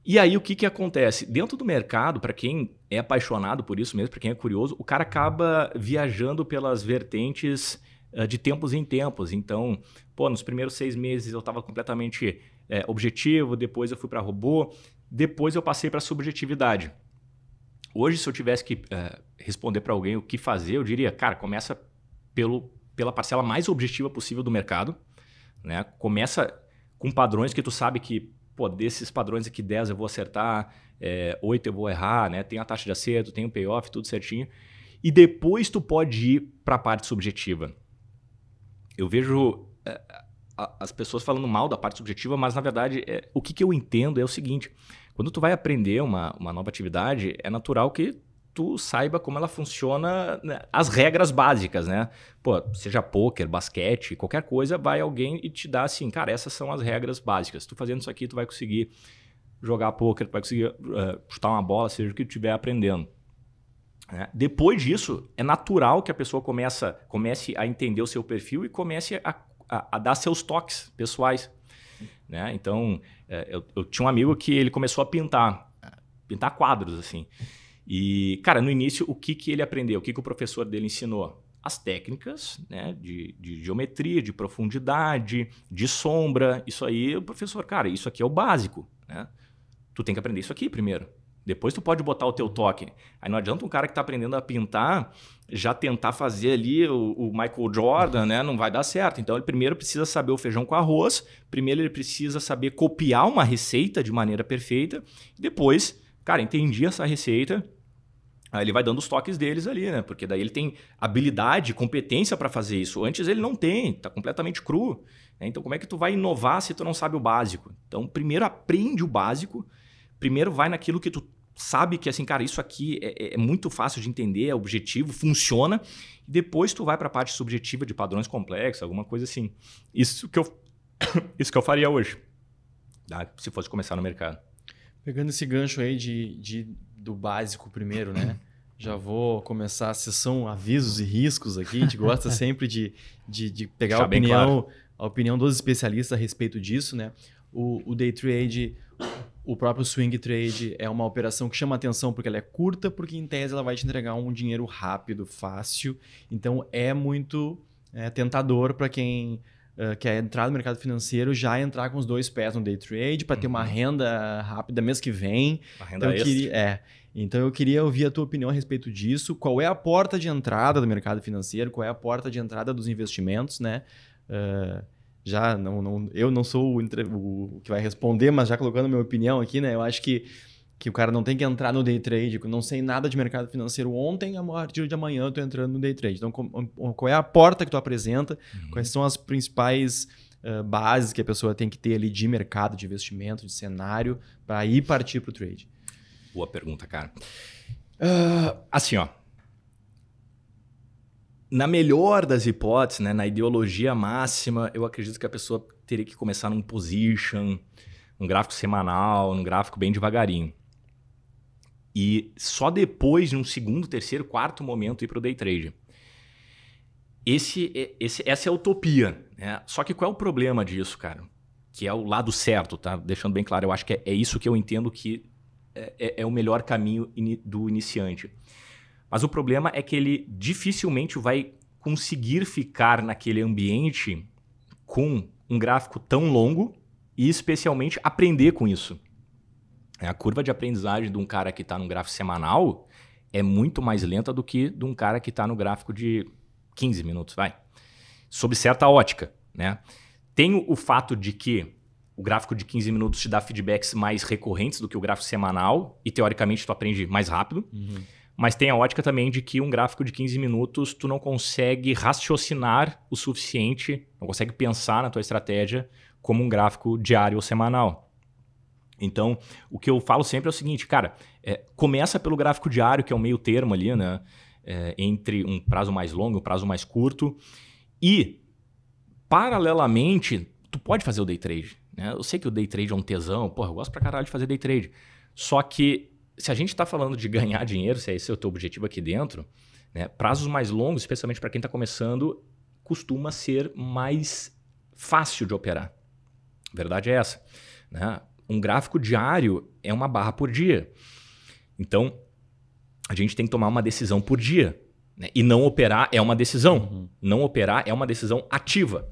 E aí o que, que acontece? Dentro do mercado, para quem é apaixonado por isso mesmo, para quem é curioso, o cara acaba viajando pelas vertentes uh, de tempos em tempos. Então, pô, nos primeiros seis meses eu estava completamente é, objetivo, depois eu fui para robô, depois eu passei para subjetividade. Hoje, se eu tivesse que uh, responder para alguém o que fazer, eu diria, cara, começa pelo, pela parcela mais objetiva possível do mercado. Né? Começa com padrões que tu sabe que, pô, desses padrões aqui, 10 eu vou acertar, é, 8 eu vou errar, né? Tem a taxa de acerto, tem o payoff, tudo certinho. E depois tu pode ir para a parte subjetiva. Eu vejo é, as pessoas falando mal da parte subjetiva, mas na verdade é, o que, que eu entendo é o seguinte: quando tu vai aprender uma, uma nova atividade, é natural que tu saiba como ela funciona, né? as regras básicas, né? Pô, seja poker, basquete, qualquer coisa, vai alguém e te dá assim, cara, essas são as regras básicas. Tu fazendo isso aqui, tu vai conseguir jogar poker, tu vai conseguir uh, chutar uma bola, seja o que tu estiver aprendendo. É. Depois disso, é natural que a pessoa começa, comece a entender o seu perfil e comece a, a, a dar seus toques pessoais. Né? Então, é, eu, eu, tinha um amigo que ele começou a pintar, pintar quadros assim. E, cara, no início, o que, que ele aprendeu? O que, que o professor dele ensinou? As técnicas né, de, de geometria, de profundidade, de sombra. Isso aí, o professor, cara, isso aqui é o básico. Né? Tu tem que aprender isso aqui primeiro. Depois tu pode botar o teu toque. Aí não adianta um cara que está aprendendo a pintar já tentar fazer ali o, o, Michael Jordan, né? Não vai dar certo. Então ele primeiro precisa saber o feijão com arroz, primeiro ele precisa saber copiar uma receita de maneira perfeita, depois, cara, entendi essa receita, aí ele vai dando os toques deles ali, né? Porque daí ele tem habilidade, competência para fazer isso. Antes ele não tem, tá completamente cru. Né? Então como é que tu vai inovar se tu não sabe o básico? Então primeiro aprende o básico, primeiro vai naquilo que tu sabe que assim, cara, isso aqui é, é, é muito fácil de entender, é objetivo, funciona. E depois tu vai para a parte subjetiva de padrões complexos, alguma coisa assim. Isso que eu, isso que eu faria hoje, tá? se fosse começar no mercado. Pegando esse gancho aí de, de do básico primeiro, né? Já vou começar a sessão avisos e riscos aqui. A gente gosta sempre de, de, de pegar a opinião, claro. a opinião dos especialistas a respeito disso, né? O, o day trade o próprio swing trade é uma operação que chama atenção porque ela é curta, porque em tese ela vai te entregar um dinheiro rápido, fácil. Então é muito é, tentador para quem uh, quer entrar no mercado financeiro já entrar com os dois pés no day trade para uhum. ter uma uhum. renda rápida mês que vem. Uma renda então. Queria, é, então eu queria ouvir a tua opinião a respeito disso. Qual é a porta de entrada do mercado financeiro? Qual é a porta de entrada dos investimentos, né? Uh, já não, não eu não sou o, o, que vai responder, mas já colocando minha opinião aqui, né? Eu acho que, que o cara não tem que entrar no day trade. Não sei nada de mercado financeiro ontem, a partir de amanhã eu estou entrando no day trade. Então, qual é a porta que tu apresenta? Uhum. Quais são as principais uh, bases que a pessoa tem que ter ali de mercado, de investimento, de cenário, para ir partir para o trade? Boa pergunta, cara. Uh, assim, ó na melhor das hipóteses, né, na ideologia máxima, eu acredito que a pessoa teria que começar num position, um gráfico semanal, num gráfico bem devagarinho. E só depois, num segundo, terceiro, quarto momento, ir para o day trade. Esse, esse, essa é a utopia. Né? Só que qual é o problema disso, cara? Que é o lado certo, tá? Deixando bem claro, eu acho que é, é isso que eu entendo que é, é, é o melhor caminho do iniciante. Mas o problema é que ele dificilmente vai conseguir ficar naquele ambiente com um gráfico tão longo e especialmente aprender com isso. A curva de aprendizagem de um cara que está no gráfico semanal é muito mais lenta do que de um cara que está no gráfico de 15 minutos, vai. Sob certa ótica, né? Tem o fato de que o gráfico de 15 minutos te dá feedbacks mais recorrentes do que o gráfico semanal, e teoricamente tu aprende mais rápido. Uhum. Mas tem a ótica também de que um gráfico de 15 minutos tu não consegue raciocinar o suficiente, não consegue pensar na tua estratégia como um gráfico diário ou semanal. Então, o que eu falo sempre é o seguinte, cara, é, começa pelo gráfico diário, que é o meio termo ali, né? É, entre um prazo mais longo e um prazo mais curto. E, paralelamente, tu pode fazer o day trade. Né? Eu sei que o day trade é um tesão, porra, eu gosto pra caralho de fazer day trade. Só que, se a gente está falando de ganhar dinheiro, se é esse o teu objetivo aqui dentro, né? prazos mais longos, especialmente para quem está começando, costuma ser mais fácil de operar. A verdade é essa. Né? Um gráfico diário é uma barra por dia. Então, a gente tem que tomar uma decisão por dia. Né? E não operar é uma decisão. Uhum. Não operar é uma decisão ativa.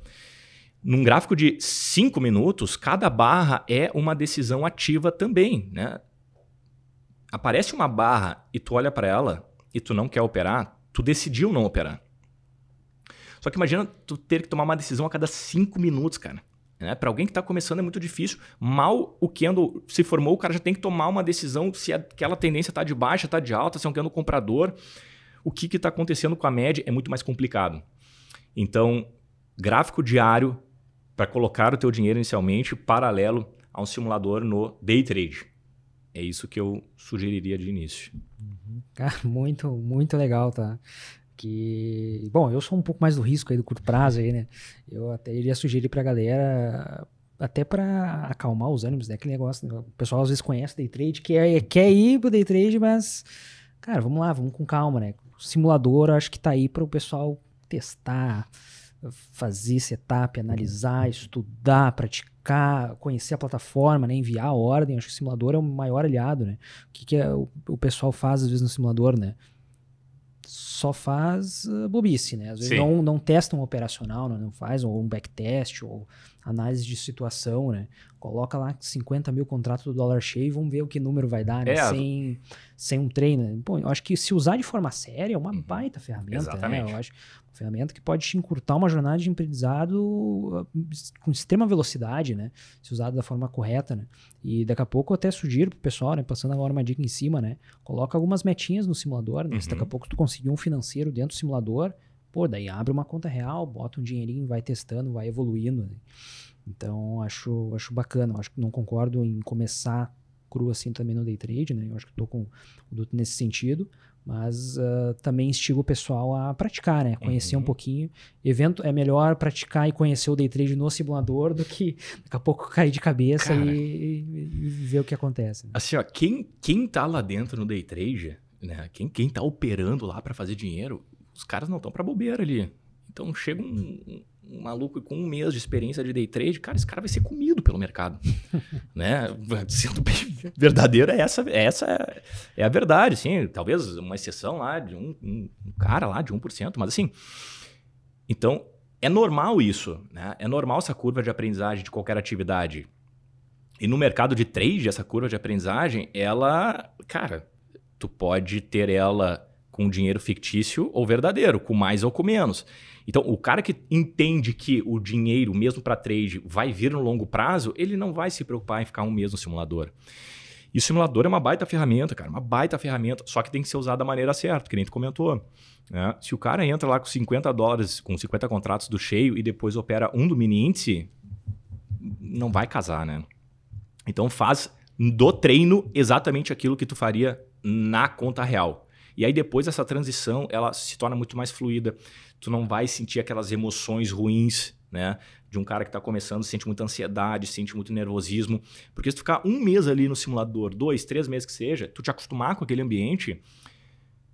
Num gráfico de 5 minutos, cada barra é uma decisão ativa também. Né? Aparece uma barra e tu olha para ela e tu não quer operar, tu decidiu não operar. Só que imagina tu ter que tomar uma decisão a cada 5 minutos, cara. Né? Para alguém que está começando é muito difícil. Mal o candle se formou, o cara já tem que tomar uma decisão se aquela tendência está de baixa, está de alta, se é um candle comprador. O que está acontecendo com a média é muito mais complicado. Então, gráfico diário para colocar o teu dinheiro inicialmente paralelo a um simulador no day trade. É isso que eu sugeriria de início. Cara, muito, muito legal, tá? Que, bom, eu sou um pouco mais do risco aí do curto prazo aí, né? Eu até iria sugerir pra galera, até para acalmar os ânimos, né? Aquele negócio, né? o pessoal às vezes conhece day trade, quer, quer ir pro day trade, mas, cara, vamos lá, vamos com calma, né? O simulador acho que tá aí para o pessoal testar, fazer setup, analisar, estudar, praticar, conhecer a plataforma, né? enviar a ordem. Acho que o simulador é o maior aliado, né? O que, que é, o, o pessoal faz às vezes no simulador, né? Só faz uh, bobice, né? Às vezes Sim. não, não testa um operacional, né? não faz ou um backtest ou análise de situação, né? Coloca lá 50 mil contratos do dólar cheio e vamos ver o que número vai dar, né? É. Sem, sem um treino. né? Pô, eu acho que se usar de forma séria é uma Uhum. baita ferramenta, Exatamente. né? Eu acho uma ferramenta que pode te encurtar uma jornada de aprendizado uh, com extrema velocidade, né? Se usada da forma correta, né? E daqui a pouco eu até sugiro pro pessoal, né? Passando agora uma dica em cima, né? Coloca algumas metinhas no simulador, né? Se daqui a Uhum. pouco tu conseguir um financeiro dentro do simulador, pô, daí abre uma conta real, bota um dinheirinho, vai testando, vai evoluindo. né? Então, acho, acho bacana. Eu acho que não concordo em começar cru assim também no day trade, né? Eu acho que tô com o Duto nesse sentido, mas ah, também instigo o pessoal a praticar, né? Conhecer um Uhum. pouquinho. Evento é melhor praticar e conhecer o day trade no simulador do que daqui a pouco cair de cabeça Cara. e, e- e ver o que acontece. né? Assim, ó, quem, quem tá lá dentro no day trade, né? Quem, quem tá operando lá para fazer dinheiro, os caras não estão para bobeira ali. Então chega um, um- maluco com um mês de experiência de day trade, cara, esse cara vai ser comido pelo mercado. né? Sendo bem verdadeiro, é essa, é essa é, é a verdade, sim. Talvez uma exceção lá de um, um- um cara lá de 1%, mas assim. Então, é normal isso, né? É normal essa curva de aprendizagem de qualquer atividade. E no mercado de trade, essa curva de aprendizagem, ela, cara, tu pode ter ela com dinheiro fictício ou verdadeiro, com mais ou com menos. Então, o cara que entende que o dinheiro, mesmo para trade, vai vir no longo prazo, ele não vai se preocupar em ficar um mês no simulador. E o simulador é uma baita ferramenta, cara, uma baita ferramenta, só que tem que ser usada da maneira certa, que nem tu comentou. né? Se o cara entra lá com 50 dólares, com 50 contratos do cheio e depois opera um do mini índice, não vai casar, né? Então faz do treino exatamente aquilo que tu faria na conta real. E aí depois essa transição, ela se torna muito mais fluida. Tu não vai sentir aquelas emoções ruins, né? De um cara que está começando, sente muita ansiedade, sente muito nervosismo. Porque se tu ficar um mês ali no simulador, dois, três meses que seja, tu te acostumar com aquele ambiente,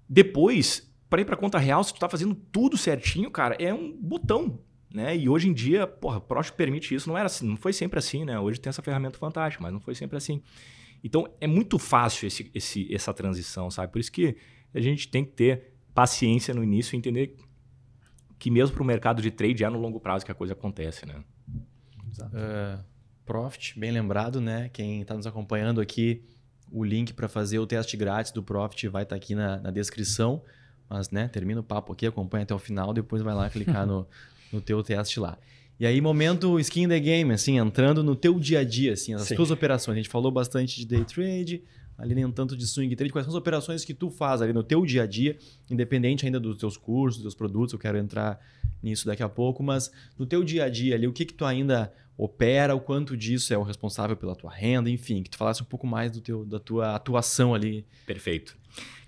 depois, para ir para conta real, se tu tá fazendo tudo certinho, cara, é um botão, né? E hoje em dia, porra, o Prost permite isso, não era assim, não foi sempre assim, né? Hoje tem essa ferramenta fantástica, mas não foi sempre assim. Então, é muito fácil esse, esse, essa transição, sabe? Por isso que a gente tem que ter paciência no início e entender que mesmo para o mercado de trade é no longo prazo que a coisa acontece, né? Uh, Profit, bem lembrado, né? Quem está nos acompanhando aqui, o link para fazer o teste grátis do Profit vai estar aqui na, na descrição. Mas, né, termina o papo aqui, acompanha até o final, depois vai lá clicar no, no teu teste lá. E aí, momento skin in the game, assim, entrando no teu dia a dia, assim, as Sim. tuas operações. A gente falou bastante de day trade, ali nem tanto de swing trade. Quais são as operações que tu faz ali no teu dia a dia, independente ainda dos teus cursos, dos teus produtos, eu quero entrar nisso daqui a pouco, mas no teu dia a dia ali, o que que tu ainda opera, o quanto disso é o responsável pela tua renda, enfim, que tu falasse um pouco mais do teu, da tua atuação ali. Perfeito.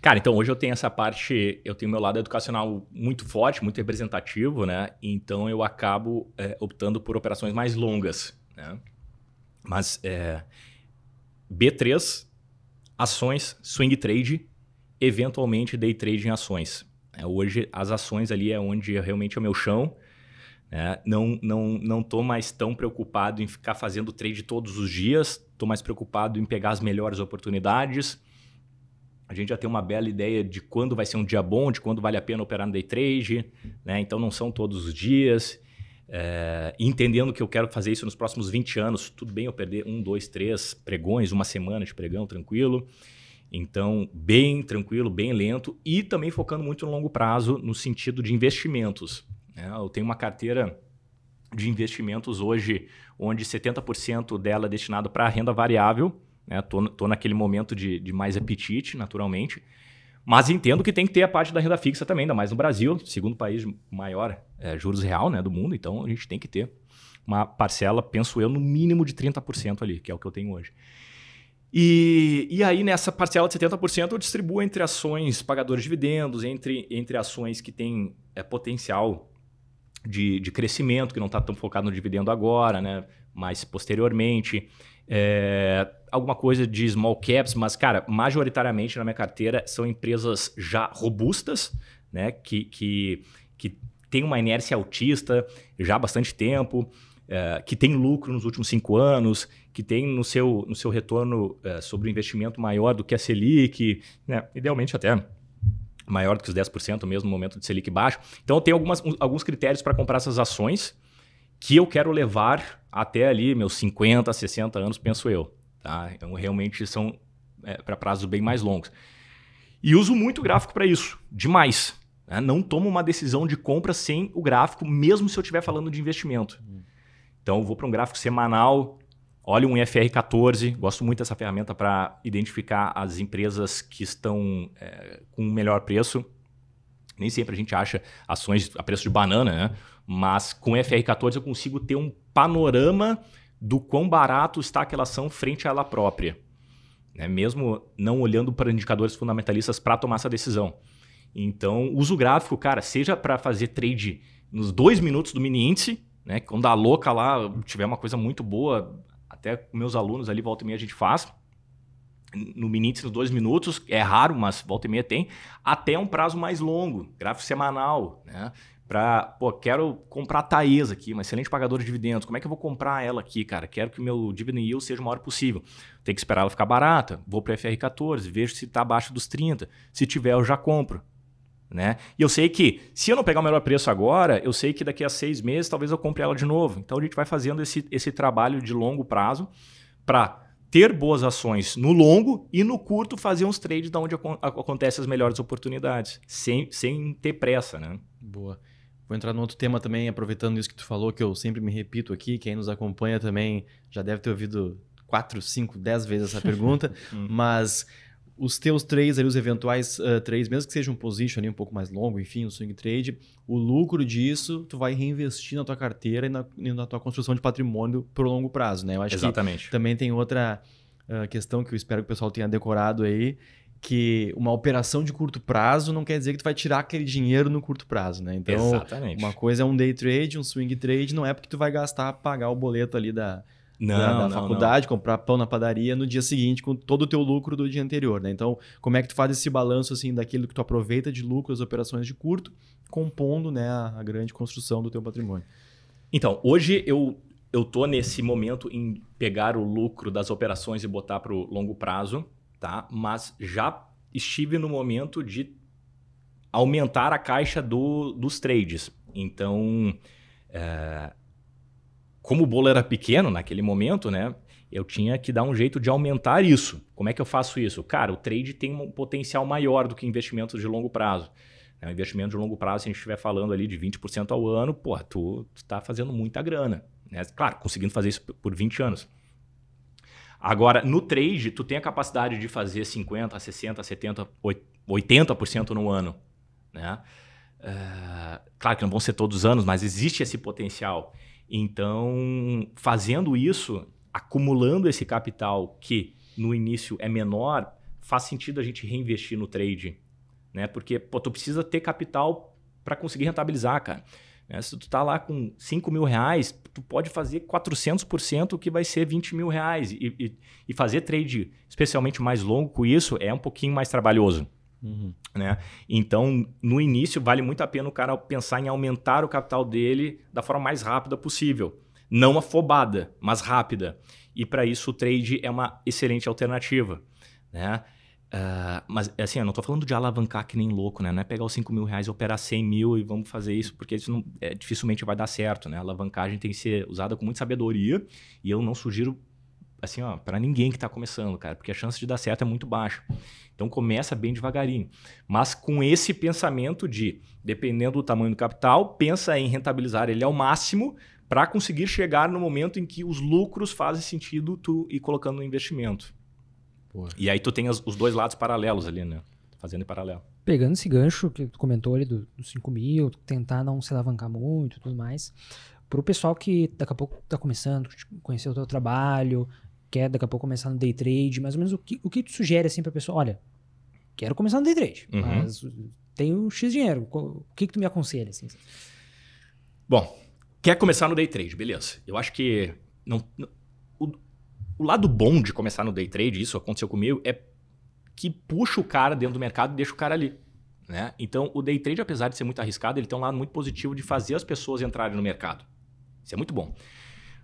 Cara, então hoje eu tenho essa parte, eu tenho meu lado educacional muito forte, muito representativo, né? Então eu acabo é, optando por operações mais longas, né? Mas é, B3, ações, swing trade, eventualmente day trade em ações. É, hoje as ações ali é onde realmente é o meu chão. né? não não não estou mais tão preocupado em ficar fazendo trade todos os dias. Estou mais preocupado em pegar as melhores oportunidades. A gente já tem uma bela ideia de quando vai ser um dia bom, de quando vale a pena operar no day trade. Né? Então não são todos os dias. É, entendendo que eu quero fazer isso nos próximos 20 anos, tudo bem eu perder um, dois, três pregões, uma semana de pregão, tranquilo. Então, bem tranquilo, bem lento e também focando muito no longo prazo no sentido de investimentos. né? Eu tenho uma carteira de investimentos hoje onde 70% dela é destinado para renda variável. Estou naquele momento de, de mais apetite, naturalmente. Mas entendo que tem que ter a parte da renda fixa também, ainda mais no Brasil, segundo país maior é, juros real né, do mundo. Então, a gente tem que ter uma parcela, penso eu, no mínimo de 30% ali, que é o que eu tenho hoje. E, e aí, nessa parcela de 70%, eu distribuo entre ações pagadoras de dividendos, entre, entre ações que têm é, potencial de, de crescimento, que não está tão focado no dividendo agora, né? mas posteriormente. É, alguma coisa de small caps, mas, cara, majoritariamente na minha carteira são empresas já robustas, né? que, que, que têm uma inércia altista já há bastante tempo, é, que tem lucro nos últimos cinco anos, que tem no seu, no seu retorno é, sobre o investimento maior do que a Selic, né? idealmente até maior do que os 10% mesmo no momento de Selic baixo. Então, eu tenho algumas, um, alguns critérios para comprar essas ações que eu quero levar até ali meus 50, 60 anos, penso eu. Tá? Então, realmente são é, para prazos bem mais longos. E uso muito gráfico para isso, demais. Né? Não tomo uma decisão de compra sem o gráfico, mesmo se eu estiver falando de investimento. Então, eu vou para um gráfico semanal, olho um IFR14, gosto muito dessa ferramenta para identificar as empresas que estão é, com melhor preço. Nem sempre a gente acha ações a preço de banana, né? mas com FR14 eu consigo ter um panorama do quão barato está aquela ação frente a ela própria. Né? Mesmo não olhando para indicadores fundamentalistas para tomar essa decisão. Então, uso gráfico, cara, seja para fazer trade nos dois minutos do mini índice, né? quando a louca lá tiver uma coisa muito boa, até meus alunos ali, volta e meia a gente faz. No mini índice, nos dois minutos, é raro, mas volta e meia tem. Até um prazo mais longo, gráfico semanal, né? Para, pô, quero comprar a Taesa aqui, uma excelente pagadora de dividendos. Como é que eu vou comprar ela aqui, cara? Quero que o meu dividend yield seja o maior possível. Tem que esperar ela ficar barata. Vou para FR14, vejo se está abaixo dos 30. Se tiver, eu já compro. Né? E eu sei que, se eu não pegar o melhor preço agora, eu sei que daqui a seis meses talvez eu compre ela de novo. Então a gente vai fazendo esse, esse trabalho de longo prazo para ter boas ações no longo e no curto fazer uns trades de onde ac acontecem as melhores oportunidades, sem, sem ter pressa. Né? Boa. Vou entrar num outro tema também, aproveitando isso que tu falou, que eu sempre me repito aqui, quem nos acompanha também já deve ter ouvido quatro, cinco, dez vezes essa pergunta, mas os teus trades ali, os eventuais uh, trades, mesmo que seja um position ali um pouco mais longo, enfim, um swing trade, o lucro disso tu vai reinvestir na tua carteira e na, e na tua construção de patrimônio por longo prazo, né? Eu acho Exatamente. que também tem outra uh, questão que eu espero que o pessoal tenha decorado aí, que uma operação de curto prazo não quer dizer que tu vai tirar aquele dinheiro no curto prazo, né? Então, Exatamente. uma coisa é um day trade, um swing trade, não é porque tu vai gastar, pagar o boleto ali da, não, da, da não, faculdade, comprar pão na padaria no dia seguinte com todo o teu lucro do dia anterior, né? Então, como é que tu faz esse balanço assim daquilo que tu aproveita de lucro das operações de curto, compondo, né, a, a grande construção do teu patrimônio? Então, hoje eu eu tô nesse momento em pegar o lucro das operações e botar para o longo prazo, tá? Mas já estive no momento de aumentar a caixa do, dos trades. Então, é, como o bolo era pequeno naquele momento, né? Eu tinha que dar um jeito de aumentar isso. Como é que eu faço isso? Cara, o trade tem um potencial maior do que investimentos de longo prazo. É um investimento de longo prazo, se a gente estiver falando ali de 20% ao ano, pô, tu, tu tá fazendo muita grana. Né? Claro, conseguindo fazer isso por 20 anos. Agora, no trade, tu tem a capacidade de fazer 50%, 60%, 70%, 80% no ano. Né? Uh, claro que não vão ser todos os anos, mas existe esse potencial. Então, fazendo isso, acumulando esse capital que no início é menor, faz sentido a gente reinvestir no trade. Né? Porque pô, tu precisa ter capital para conseguir rentabilizar, cara. Né? Se tu tá lá com 5 mil reais, tu pode fazer 400%, que vai ser 20 mil reais. E, e, e, fazer trade, especialmente mais longo com isso, é um pouquinho mais trabalhoso. Uhum. Né? Então, no início, vale muito a pena o cara pensar em aumentar o capital dele da forma mais rápida possível. Não afobada, mas rápida. E para isso, o trade é uma excelente alternativa. Né? Uh, mas, assim, eu não estou falando de alavancar que nem louco, né? Não é pegar os 5 mil reais e operar 100 mil e vamos fazer isso, porque isso não, é, dificilmente vai dar certo, né? A alavancagem tem que ser usada com muita sabedoria e eu não sugiro, assim, ó, para ninguém que está começando, cara, porque a chance de dar certo é muito baixa. Então, começa bem devagarinho. Mas com esse pensamento de, dependendo do tamanho do capital, pensa em rentabilizar ele ao máximo para conseguir chegar no momento em que os lucros fazem sentido tu ir colocando no investimento. Porra. E aí tu tem os, os, dois lados paralelos ali, né? Fazendo em paralelo. Pegando esse gancho que tu comentou ali dos do 5 mil, tentar não se alavancar muito e tudo mais. Para o pessoal que daqui a pouco está começando, conhecer o teu trabalho, quer daqui a pouco começar no day trade, mais ou menos o que, o que tu sugere assim para a pessoa? Olha, quero começar no day trade, uhum. mas tenho X dinheiro. O que, que tu me aconselha? Assim? Bom, quer começar no day trade, beleza. Eu acho que não, o, o lado bom de começar no day trade, isso aconteceu comigo, é que puxa o cara dentro do mercado e deixa o cara ali. Né? Então, o day trade, apesar de ser muito arriscado, ele tem um lado muito positivo de fazer as pessoas entrarem no mercado. Isso é muito bom.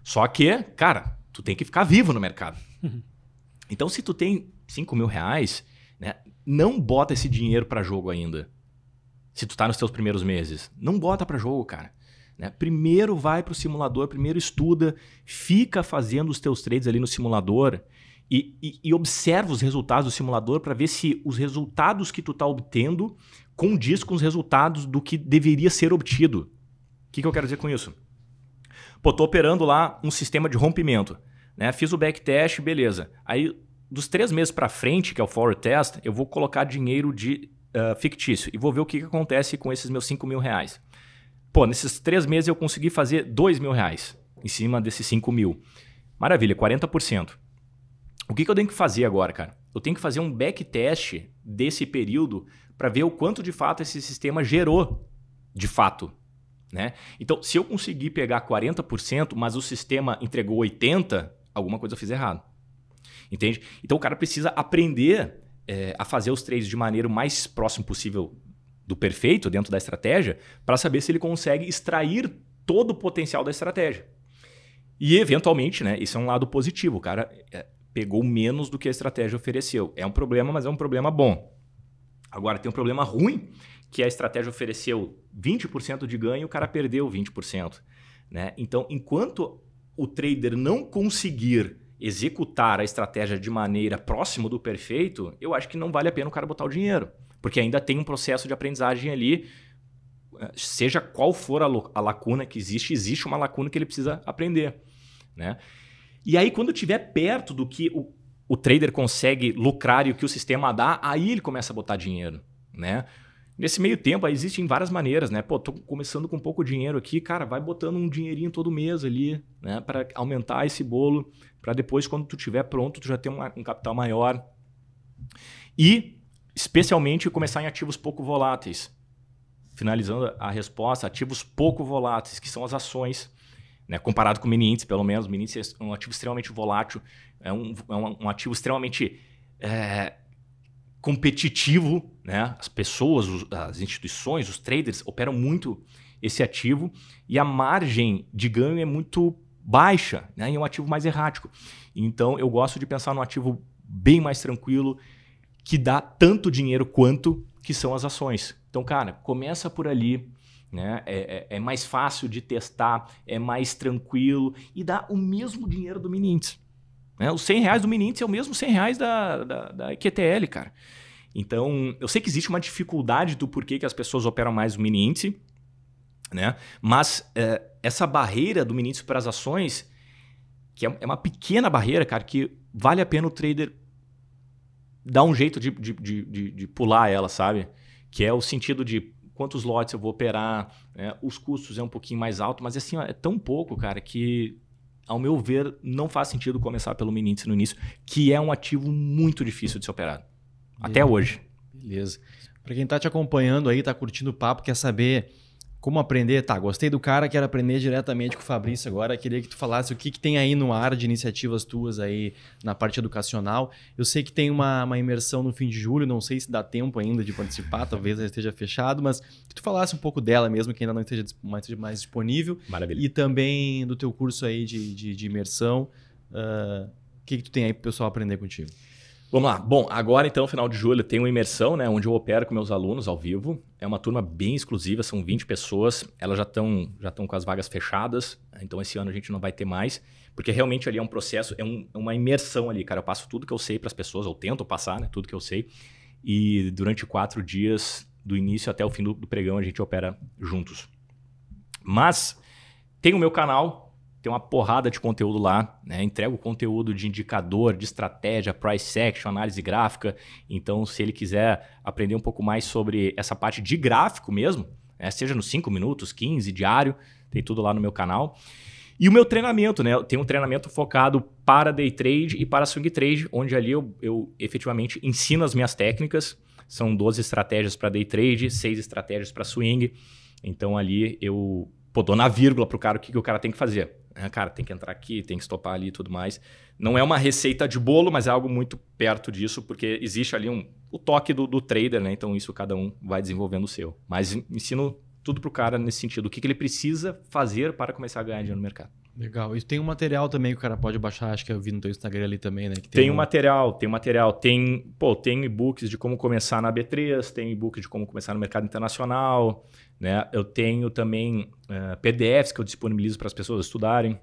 Só que, cara, tu tem que ficar vivo no mercado. Uhum. Então, se tu tem 5 mil reais, né, não bota esse dinheiro para jogo ainda. Se tu tá nos teus primeiros meses. Não bota para jogo, cara. Né? Primeiro vai para o simulador, primeiro estuda, fica fazendo os teus trades ali no simulador e, e, e observa os resultados do simulador para ver se os resultados que tu está obtendo condiz com os resultados do que deveria ser obtido. O que, que eu quero dizer com isso? Pô, tô operando lá um sistema de rompimento. Né? Fiz o backtest, beleza. Aí, dos três meses para frente, que é o forward test, eu vou colocar dinheiro de uh, fictício e vou ver o que, que acontece com esses meus 5 mil reais. Pô, nesses três meses eu consegui fazer dois mil reais em cima desses 5 mil. Maravilha, 40%. O que, que eu tenho que fazer agora, cara? Eu tenho que fazer um backtest desse período para ver o quanto de fato esse sistema gerou de fato. Né? Então, se eu conseguir pegar 40%, mas o sistema entregou 80%, alguma coisa eu fiz errado. Entende? Então o cara precisa aprender é, a fazer os trades de maneira o mais próximo possível do perfeito dentro da estratégia para saber se ele consegue extrair todo o potencial da estratégia. E, eventualmente, né, isso é um lado positivo. O cara é, pegou menos do que a estratégia ofereceu. É um problema, mas é um problema bom. Agora, tem um problema ruim, que a estratégia ofereceu 20% de ganho e o cara perdeu 20%. Né? Então, enquanto o trader não conseguir executar a estratégia de maneira próxima do perfeito, eu acho que não vale a pena o cara botar o dinheiro. Porque ainda tem um processo de aprendizagem ali, eh, seja qual for a, lacuna que existe, existe uma lacuna que ele precisa aprender. Né? E aí, quando estiver perto do que o, o trader consegue lucrar e o que o sistema dá, aí ele começa a botar dinheiro. Né? Nesse meio tempo, existem várias maneiras, né? Pô, tô começando com pouco dinheiro aqui, cara, vai botando um dinheirinho todo mês ali, né? Para aumentar esse bolo, para depois, quando tu tiver pronto, tu já ter uma, um capital maior. E especialmente começar em ativos pouco voláteis. Finalizando a resposta, ativos pouco voláteis, que são as ações, né? comparado com o mini índice, pelo menos. O mini índice é um ativo extremamente volátil, é um, é um, um ativo extremamente é, competitivo. Né? As pessoas, os, as instituições, os traders operam muito esse ativo e a margem de ganho é muito baixa, né? e é um ativo mais errático. Então, eu gosto de pensar num ativo bem mais tranquilo, que dá tanto dinheiro quanto que são as ações. Então, cara, começa por ali. Né? É, é, é mais fácil de testar, é mais tranquilo e dá o mesmo dinheiro do mini índice. Né? Os 100 reais do mini índice é o mesmo 100 reais da, da, da QTL, cara. Então, eu sei que existe uma dificuldade do porquê que as pessoas operam mais o mini índice, né? Mas é, essa barreira do mini índice para as ações, que é, é uma pequena barreira, cara, que vale a pena o trader dar um jeito de, de, de, de pular ela, sabe? Que é o sentido de quantos lotes eu vou operar, né? os custos é um pouquinho mais alto, mas assim, ó, é tão pouco, cara, que ao meu ver, não faz sentido começar pelo mini índice no início, que é um ativo muito difícil de ser operado. Até hoje. Beleza. Para quem está te acompanhando aí, está curtindo o papo, quer saber como aprender? Tá, gostei do cara, quero aprender diretamente com o Fabrício agora. Queria que tu falasse o que, que tem aí no ar de iniciativas tuas aí na parte educacional. Eu sei que tem uma, uma imersão no fim de julho, não sei se dá tempo ainda de participar, talvez já esteja fechado, mas que tu falasse um pouco dela mesmo, que ainda não esteja mais, mais disponível. Maravilha. E também do teu curso aí de, de, de imersão. Uh, o que, que tu tem aí para o pessoal aprender contigo? Vamos lá. Bom, agora então, final de julho, tem uma imersão, né? Onde eu opero com meus alunos ao vivo. É uma turma bem exclusiva, são 20 pessoas. Elas já estão já com as vagas fechadas. Então esse ano a gente não vai ter mais. Porque realmente ali é um processo, é um, uma imersão ali, cara. Eu passo tudo que eu sei para as pessoas, eu tento passar, né? Tudo que eu sei. E durante quatro dias, do início até o fim do, do pregão, a gente opera juntos. Mas tem o meu canal, tem uma porrada de conteúdo lá, né? Entrego conteúdo de indicador, de estratégia, price action, análise gráfica. Então, se ele quiser aprender um pouco mais sobre essa parte de gráfico mesmo, né? seja nos 5 minutos, 15, diário, tem tudo lá no meu canal. E o meu treinamento, né? Eu tenho um treinamento focado para day trade e para swing trade, onde ali eu, eu efetivamente ensino as minhas técnicas. São 12 estratégias para day trade, 6 estratégias para swing. Então ali eu pô, dou na vírgula pro cara o que, que o cara tem que fazer. É, cara, tem que entrar aqui, tem que estopar ali e tudo mais. Não é uma receita de bolo, mas é algo muito perto disso, porque existe ali um, o toque do, do trader, né? Então isso cada um vai desenvolvendo o seu. Mas ensino tudo pro cara nesse sentido. O que, que ele precisa fazer para começar a ganhar dinheiro no mercado. Legal. E tem um material também que o cara pode baixar, acho que eu vi no teu Instagram ali também, né? tem tem um... material, tem um material. Tem, pô, tem e-books de como começar na B3, tem e-book de como começar no mercado internacional, né? Eu tenho também uh, eh, PDFs que eu disponibilizo para as pessoas estudarem.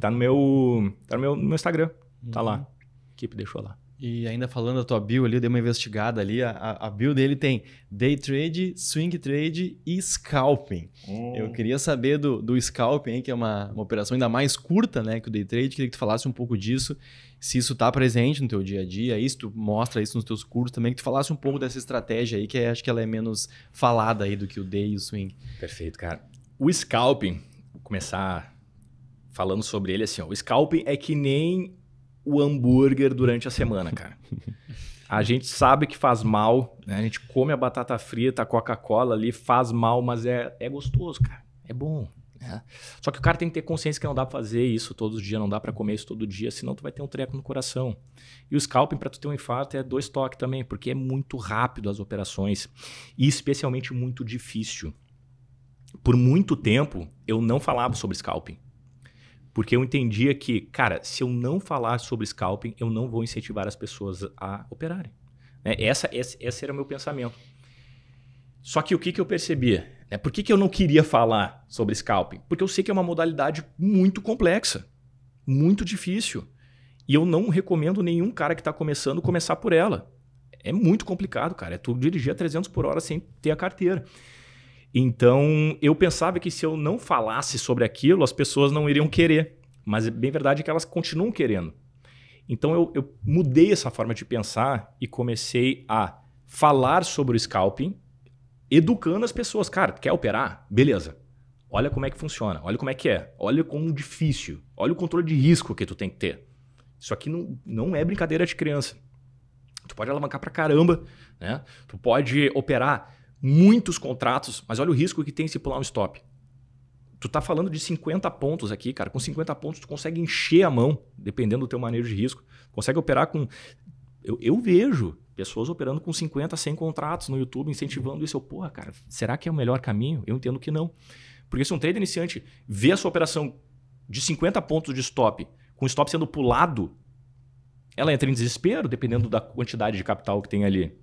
Tá no meu, tá no meu, no meu Instagram, tá lá. Uhum. A equipe deixou lá. E ainda falando da tua bio ali, eu dei uma investigada ali. A, a bio dele tem day trade, swing trade e scalping. Hum. Eu queria saber do, do scalping, hein, que é uma, uma operação ainda mais curta né, que o day trade. Queria que tu falasse um pouco disso, se isso está presente no teu dia a dia, isso tu mostra isso nos teus cursos também, que tu falasse um pouco dessa estratégia aí, que é, acho que ela é menos falada aí do que o day e o swing. Perfeito, cara. O scalping, vou começar falando sobre ele assim, ó, o scalping é que nem o hambúrguer durante a semana, cara. A gente sabe que faz mal, né? A gente come a batata frita, a Coca-Cola ali, faz mal, mas é, é gostoso, cara. É bom. Né? Só que o cara tem que ter consciência que não dá pra fazer isso todos os dias, não dá para comer isso todo dia, senão tu vai ter um treco no coração. E o scalping, para tu ter um infarto, é dois toques também, porque é muito rápido as operações e especialmente muito difícil. Por muito tempo, eu não falava sobre scalping. Porque eu entendia que, cara, se eu não falar sobre scalping, eu não vou incentivar as pessoas a operarem. É, essa, esse, esse era o meu pensamento. Só que o que, que eu percebia? É, por que, que eu não queria falar sobre scalping? Porque eu sei que é uma modalidade muito complexa, muito difícil. E eu não recomendo nenhum cara que está começando começar por ela. É muito complicado, cara. É tu dirigir a 300 por hora sem ter a carteira. Então, eu pensava que se eu não falasse sobre aquilo, as pessoas não iriam querer. Mas é bem verdade que elas continuam querendo. Então, eu, eu mudei essa forma de pensar e comecei a falar sobre o scalping, educando as pessoas. Cara, quer operar? Beleza. Olha como é que funciona, olha como é que é, olha como difícil, olha o controle de risco que tu tem que ter. Isso aqui não, não é brincadeira de criança. Tu pode alavancar pra caramba, né? Tu pode operar muitos contratos, mas olha o risco que tem se pular um stop. Tu tá falando de 50 pontos aqui, cara. Com 50 pontos tu consegue encher a mão, dependendo do teu manejo de risco. Consegue operar com... Eu, eu vejo pessoas operando com 50, 100 contratos no YouTube, incentivando isso. Eu, porra, cara, será que é o melhor caminho? Eu entendo que não. Porque se um trader iniciante vê a sua operação de 50 pontos de stop, com o stop sendo pulado, ela entra em desespero, dependendo da quantidade de capital que tem ali.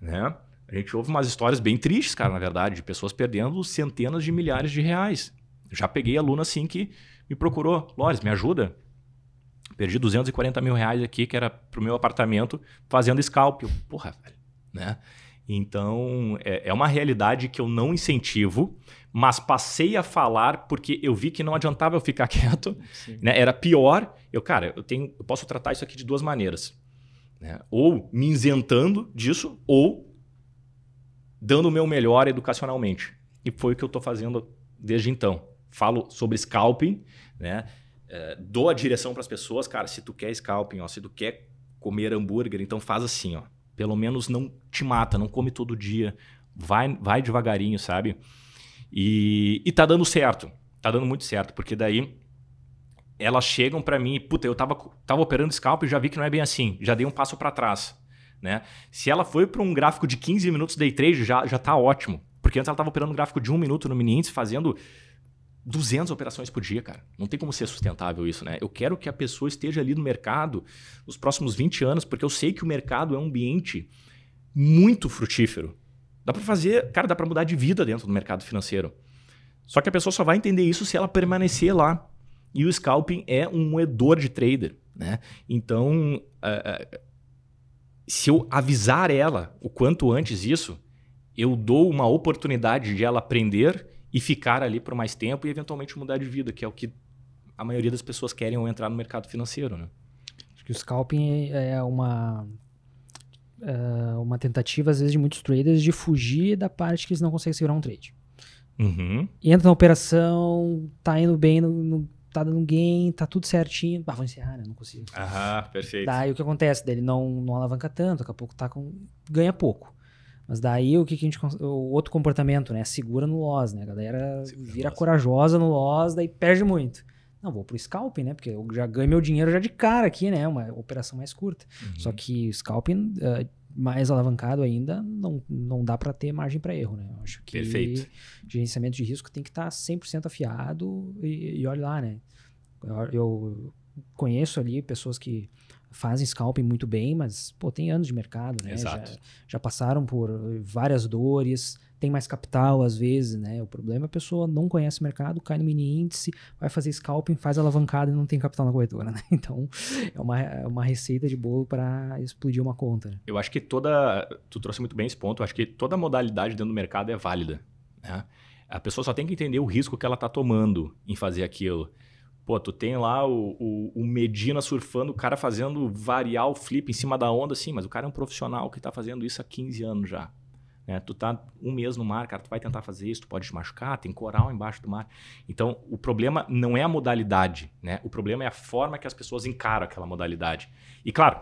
Né? A gente ouve umas histórias bem tristes, cara, na verdade, de pessoas perdendo centenas de milhares de reais. Já peguei aluno assim que me procurou. Lores, me ajuda? Perdi 240 mil reais aqui, que era pro meu apartamento, fazendo scalp. Eu, Porra, velho, né? Então, é, é uma realidade que eu não incentivo, mas passei a falar porque eu vi que não adiantava eu ficar quieto, né? Era pior. Eu, cara, eu tenho, eu posso tratar isso aqui de duas maneiras, né? Ou me isentando disso, ou dando o meu melhor educacionalmente. E foi o que eu estou fazendo desde então. Falo sobre scalping, né? É, dou a direção para as pessoas, cara, se tu quer scalping, ó, se tu quer comer hambúrguer, então faz assim, ó. Pelo menos não te mata, não come todo dia. Vai, vai devagarinho, sabe? E, e tá dando certo. Tá dando muito certo, porque daí elas chegam para mim, puta, eu tava, tava operando scalp e já vi que não é bem assim. Já dei um passo para trás, né? Se ela foi para um gráfico de 15 minutos day trade, já, já tá ótimo. Porque antes ela tava operando um gráfico de um minuto no mini índice, fazendo 200 operações por dia, cara. Não tem como ser sustentável isso, né? Eu quero que a pessoa esteja ali no mercado nos próximos 20 anos, porque eu sei que o mercado é um ambiente muito frutífero. Dá para fazer, cara, dá para mudar de vida dentro do mercado financeiro. Só que a pessoa só vai entender isso se ela permanecer lá. E o scalping é um moedor de trader, né? Então, uh, uh, se eu avisar ela o quanto antes isso, eu dou uma oportunidade de ela aprender e ficar ali por mais tempo e eventualmente mudar de vida, que é o que a maioria das pessoas querem ao entrar no mercado financeiro, né? Acho que o scalping é uma é uma tentativa às vezes de muitos traders de fugir da parte que eles não conseguem segurar um trade. Uhum. Entra na operação, tá indo bem, no, no, tá dando gain, tá tudo certinho. Ah, vou encerrar, né? Não consigo. Aham, perfeito. Daí o que acontece? Ele não, não alavanca tanto, daqui a pouco tá com. ganha pouco. Mas daí o que, que a gente. O outro comportamento, né? Segura no loss, né? A galera Segura vira corajosa no loss, daí perde muito. Não, vou pro scalping, né? Porque eu já ganho meu dinheiro já de cara aqui, né? Uma operação mais curta. Uhum. Só que o scalping uh, mais alavancado ainda, não, não dá para ter margem para erro, né? Eu acho que Perfeito. gerenciamento de risco tem que estar tá 100% afiado e, e olha lá, né? Eu, eu conheço ali pessoas que fazem scalping muito bem, mas pô, tem anos de mercado, né? Exato. Já, já passaram por várias dores, tem mais capital às vezes, né? O problema é a pessoa não conhece o mercado, cai no mini índice, vai fazer scalping, faz alavancada e não tem capital na corretora, né? Então, é uma, é uma receita de bolo para explodir uma conta. Né? Eu acho que toda. Tu trouxe muito bem esse ponto, eu acho que toda modalidade dentro do mercado é válida. Né? A pessoa só tem que entender o risco que ela está tomando em fazer aquilo. Pô, tu tem lá o, o, o, Medina surfando, o cara fazendo variar o flip em cima da onda, sim, mas o cara é um profissional que está fazendo isso há 15 anos já. Né? Tu tá um mês no mar, cara, tu vai tentar fazer isso, tu pode te machucar, tem coral embaixo do mar. Então, o problema não é a modalidade, né? O problema é a forma que as pessoas encaram aquela modalidade. E claro,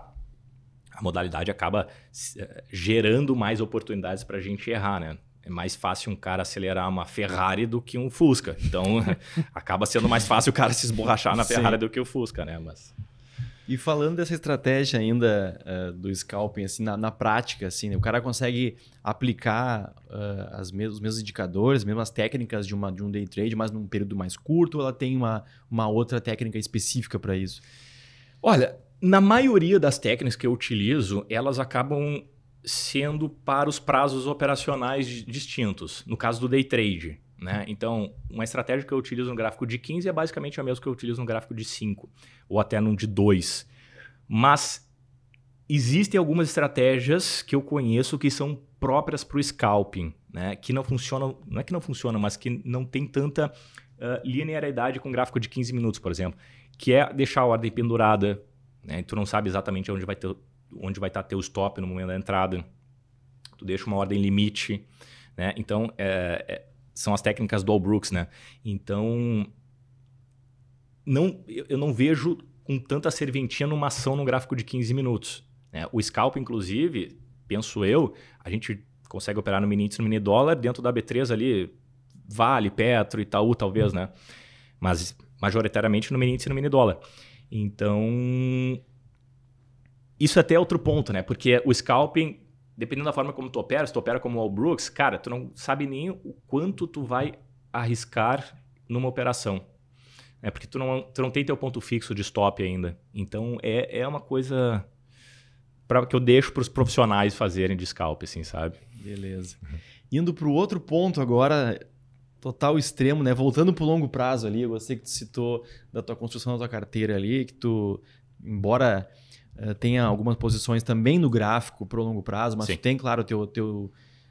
a modalidade acaba uh, gerando mais oportunidades para a gente errar, né? É mais fácil um cara acelerar uma Ferrari do que um Fusca. Então, acaba sendo mais fácil o cara se esborrachar na Ferrari Sim. do que o Fusca, né? Mas... E falando dessa estratégia ainda uh, do scalping, assim, na, na prática, assim, né? o cara consegue aplicar uh, as mes os mesmos indicadores, as mesmas técnicas de, uma, de um day trade, mas num período mais curto, ou ela tem uma, uma outra técnica específica para isso? Olha, na maioria das técnicas que eu utilizo, elas acabam sendo para os prazos operacionais distintos, no caso do day trade. Né? Então, uma estratégia que eu utilizo no gráfico de 15 é basicamente a mesma que eu utilizo no gráfico de 5, ou até num de 2. Mas existem algumas estratégias que eu conheço que são próprias para o scalping, né? que não funcionam, não é que não funcionam, mas que não tem tanta uh, linearidade com gráfico de 15 minutos, por exemplo, que é deixar a ordem pendurada, né? tu não sabe exatamente onde vai ter onde vai estar teu stop no momento da entrada. Tu deixa uma ordem limite, né? Então, é, é, são as técnicas do All Brooks, né? Então, não, eu não vejo com tanta serventia numa ação no gráfico de 15 minutos. Né? O scalp, inclusive, penso eu, a gente consegue operar no mini índice, no mini dólar, dentro da B3 ali, Vale, Petro, Itaú, talvez, né? Mas majoritariamente no mini índice no mini dólar. Então, isso até é outro ponto, né? Porque o scalping, dependendo da forma como tu opera, se tu opera como o All Brooks, cara, tu não sabe nem o quanto tu vai arriscar numa operação. É porque tu não, tu não tem teu ponto fixo de stop ainda. Então é, é uma coisa para que eu deixo para os profissionais fazerem de scalp, assim, sabe? Beleza. Indo para o outro ponto agora, total extremo, né? Voltando para o longo prazo ali, eu gostei que tu citou da tua construção da tua carteira ali, que tu, embora tenha algumas posições também no gráfico para o longo prazo, mas tem, claro, teu, teu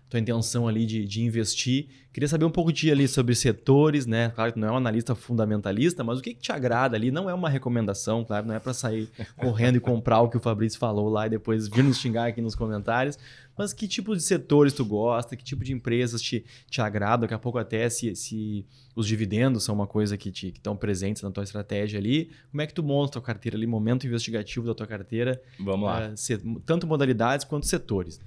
tua intenção ali de, de investir. Queria saber um pouco de ali sobre setores, né? Claro que não é um analista fundamentalista, mas o que, que te agrada ali? Não é uma recomendação, claro, não é para sair correndo e comprar o que o Fabrício falou lá e depois vir nos xingar aqui nos comentários. Mas que tipo de setores tu gosta? Que tipo de empresas te, te agradam? Daqui a pouco até se, se os dividendos são uma coisa que estão presentes na tua estratégia ali. Como é que tu monta a tua carteira ali, momento investigativo da tua carteira? Vamos lá. Se, tanto modalidades quanto setores.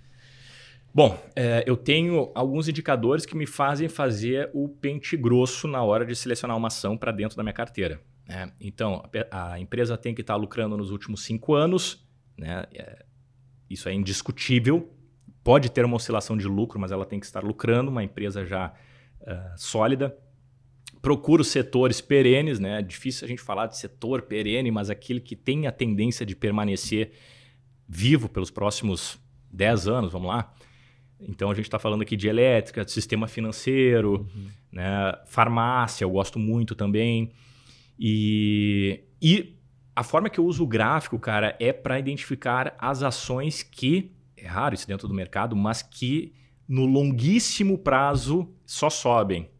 Bom, é, eu tenho alguns indicadores que me fazem fazer o pente grosso na hora de selecionar uma ação para dentro da minha carteira. Né? Então, a, a, empresa tem que estar tá lucrando nos últimos cinco anos, né? É, isso é indiscutível. Pode ter uma oscilação de lucro, mas ela tem que estar lucrando, uma empresa já uh, sólida. Procuro setores perenes, né? É difícil a gente falar de setor perene, mas aquele que tem a tendência de permanecer vivo pelos próximos 10 anos, vamos lá. Então a gente está falando aqui de elétrica, de sistema financeiro, uhum. né? farmácia, eu gosto muito também. E, e a forma que eu uso o gráfico, cara, é para identificar as ações que, é raro isso dentro do mercado, mas que no longuíssimo prazo só sobem.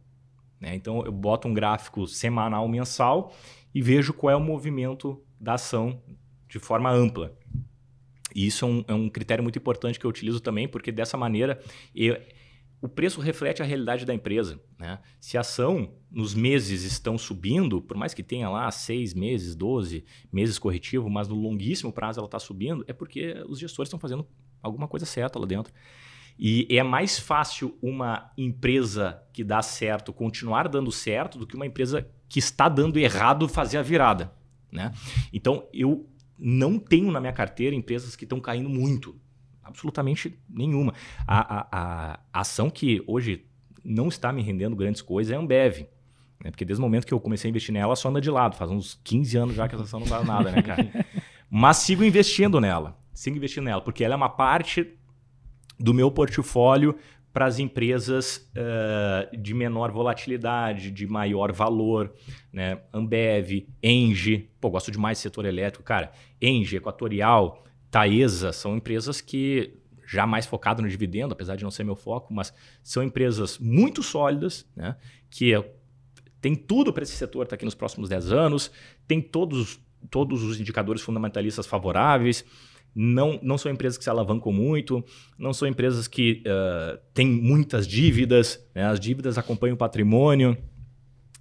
Né? Então eu boto um gráfico semanal, mensal e vejo qual é o movimento da ação de forma ampla. E isso é um, é um, critério muito importante que eu utilizo também, porque dessa maneira eu, o preço reflete a realidade da empresa. Né? Se a ação nos meses estão subindo, por mais que tenha lá seis meses, 12 meses corretivo, mas no longuíssimo prazo ela está subindo, é porque os gestores estão fazendo alguma coisa certa lá dentro. E é mais fácil uma empresa que dá certo continuar dando certo do que uma empresa que está dando errado fazer a virada. Né? Então, eu não tenho na minha carteira empresas que estão caindo muito. Absolutamente nenhuma. A, a, a, ação que hoje não está me rendendo grandes coisas é a Ambev. Né? Porque desde o momento que eu comecei a investir nela, só anda de lado. Faz uns 15 anos já que essa ação não vale nada, né, cara? Mas sigo investindo nela. Sigo investindo nela, porque ela é uma parte do meu portfólio para as empresas uh, de menor volatilidade, de maior valor, né? Ambev, Engie, pô, gosto demais do setor elétrico, cara. Engie, Equatorial, Taesa são empresas que jamais focado no dividendo, apesar de não ser meu foco, mas são empresas muito sólidas, né? Que tem tudo para esse setor estar tá aqui nos próximos 10 anos, tem todos, todos os indicadores fundamentalistas favoráveis não, não são empresas que se alavancam muito, não são empresas que uh, têm muitas dívidas, né? as dívidas acompanham o patrimônio.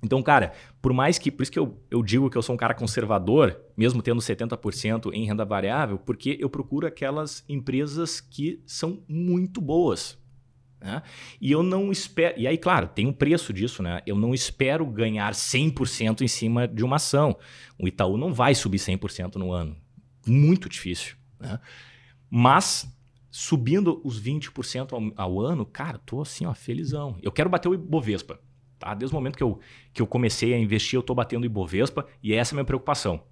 Então, cara, por mais que. Por isso que eu, eu digo que eu sou um cara conservador, mesmo tendo 70% em renda variável, porque eu procuro aquelas empresas que são muito boas. Né? E eu não espero. E aí, claro, tem um preço disso, né? Eu não espero ganhar 100% em cima de uma ação. O Itaú não vai subir 100% no ano. Muito difícil. Né? Mas subindo os 20% ao, ao ano, cara, tô assim, ó, felizão. Eu quero bater o Ibovespa. Tá? Desde o momento que eu, que eu comecei a investir, eu tô batendo o Ibovespa e essa é a minha preocupação.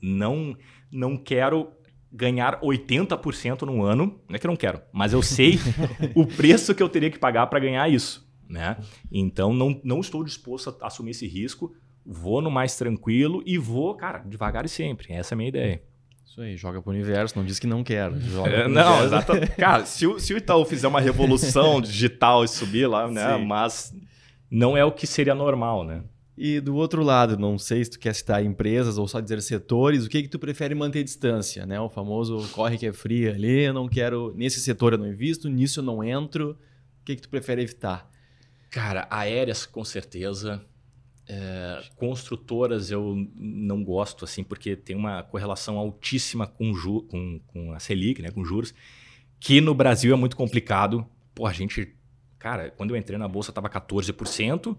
Não, não quero ganhar 80% no ano, não é que eu não quero, mas eu sei o preço que eu teria que pagar para ganhar isso. Né? Então não, não estou disposto a assumir esse risco, vou no mais tranquilo e vou, cara, devagar e sempre. Essa é a minha ideia. Isso aí, joga pro universo, não diz que não quer. É, não, exatamente. Cara, se o, se o Itaú fizer uma revolução digital e subir lá, né? Sim. Mas não é o que seria normal, né? E do outro lado, não sei se tu quer citar empresas ou só dizer setores, o que que tu prefere manter distância, né? O famoso corre que é fria ali, eu não quero, nesse setor eu não invisto, nisso eu não entro. O que que tu prefere evitar? Cara, aéreas com certeza, é, construtoras eu não gosto, assim, porque tem uma correlação altíssima com, ju, com, com a Selic, né, com juros, que no Brasil é muito complicado. Pô, a gente. Cara, quando eu entrei na bolsa estava 14%,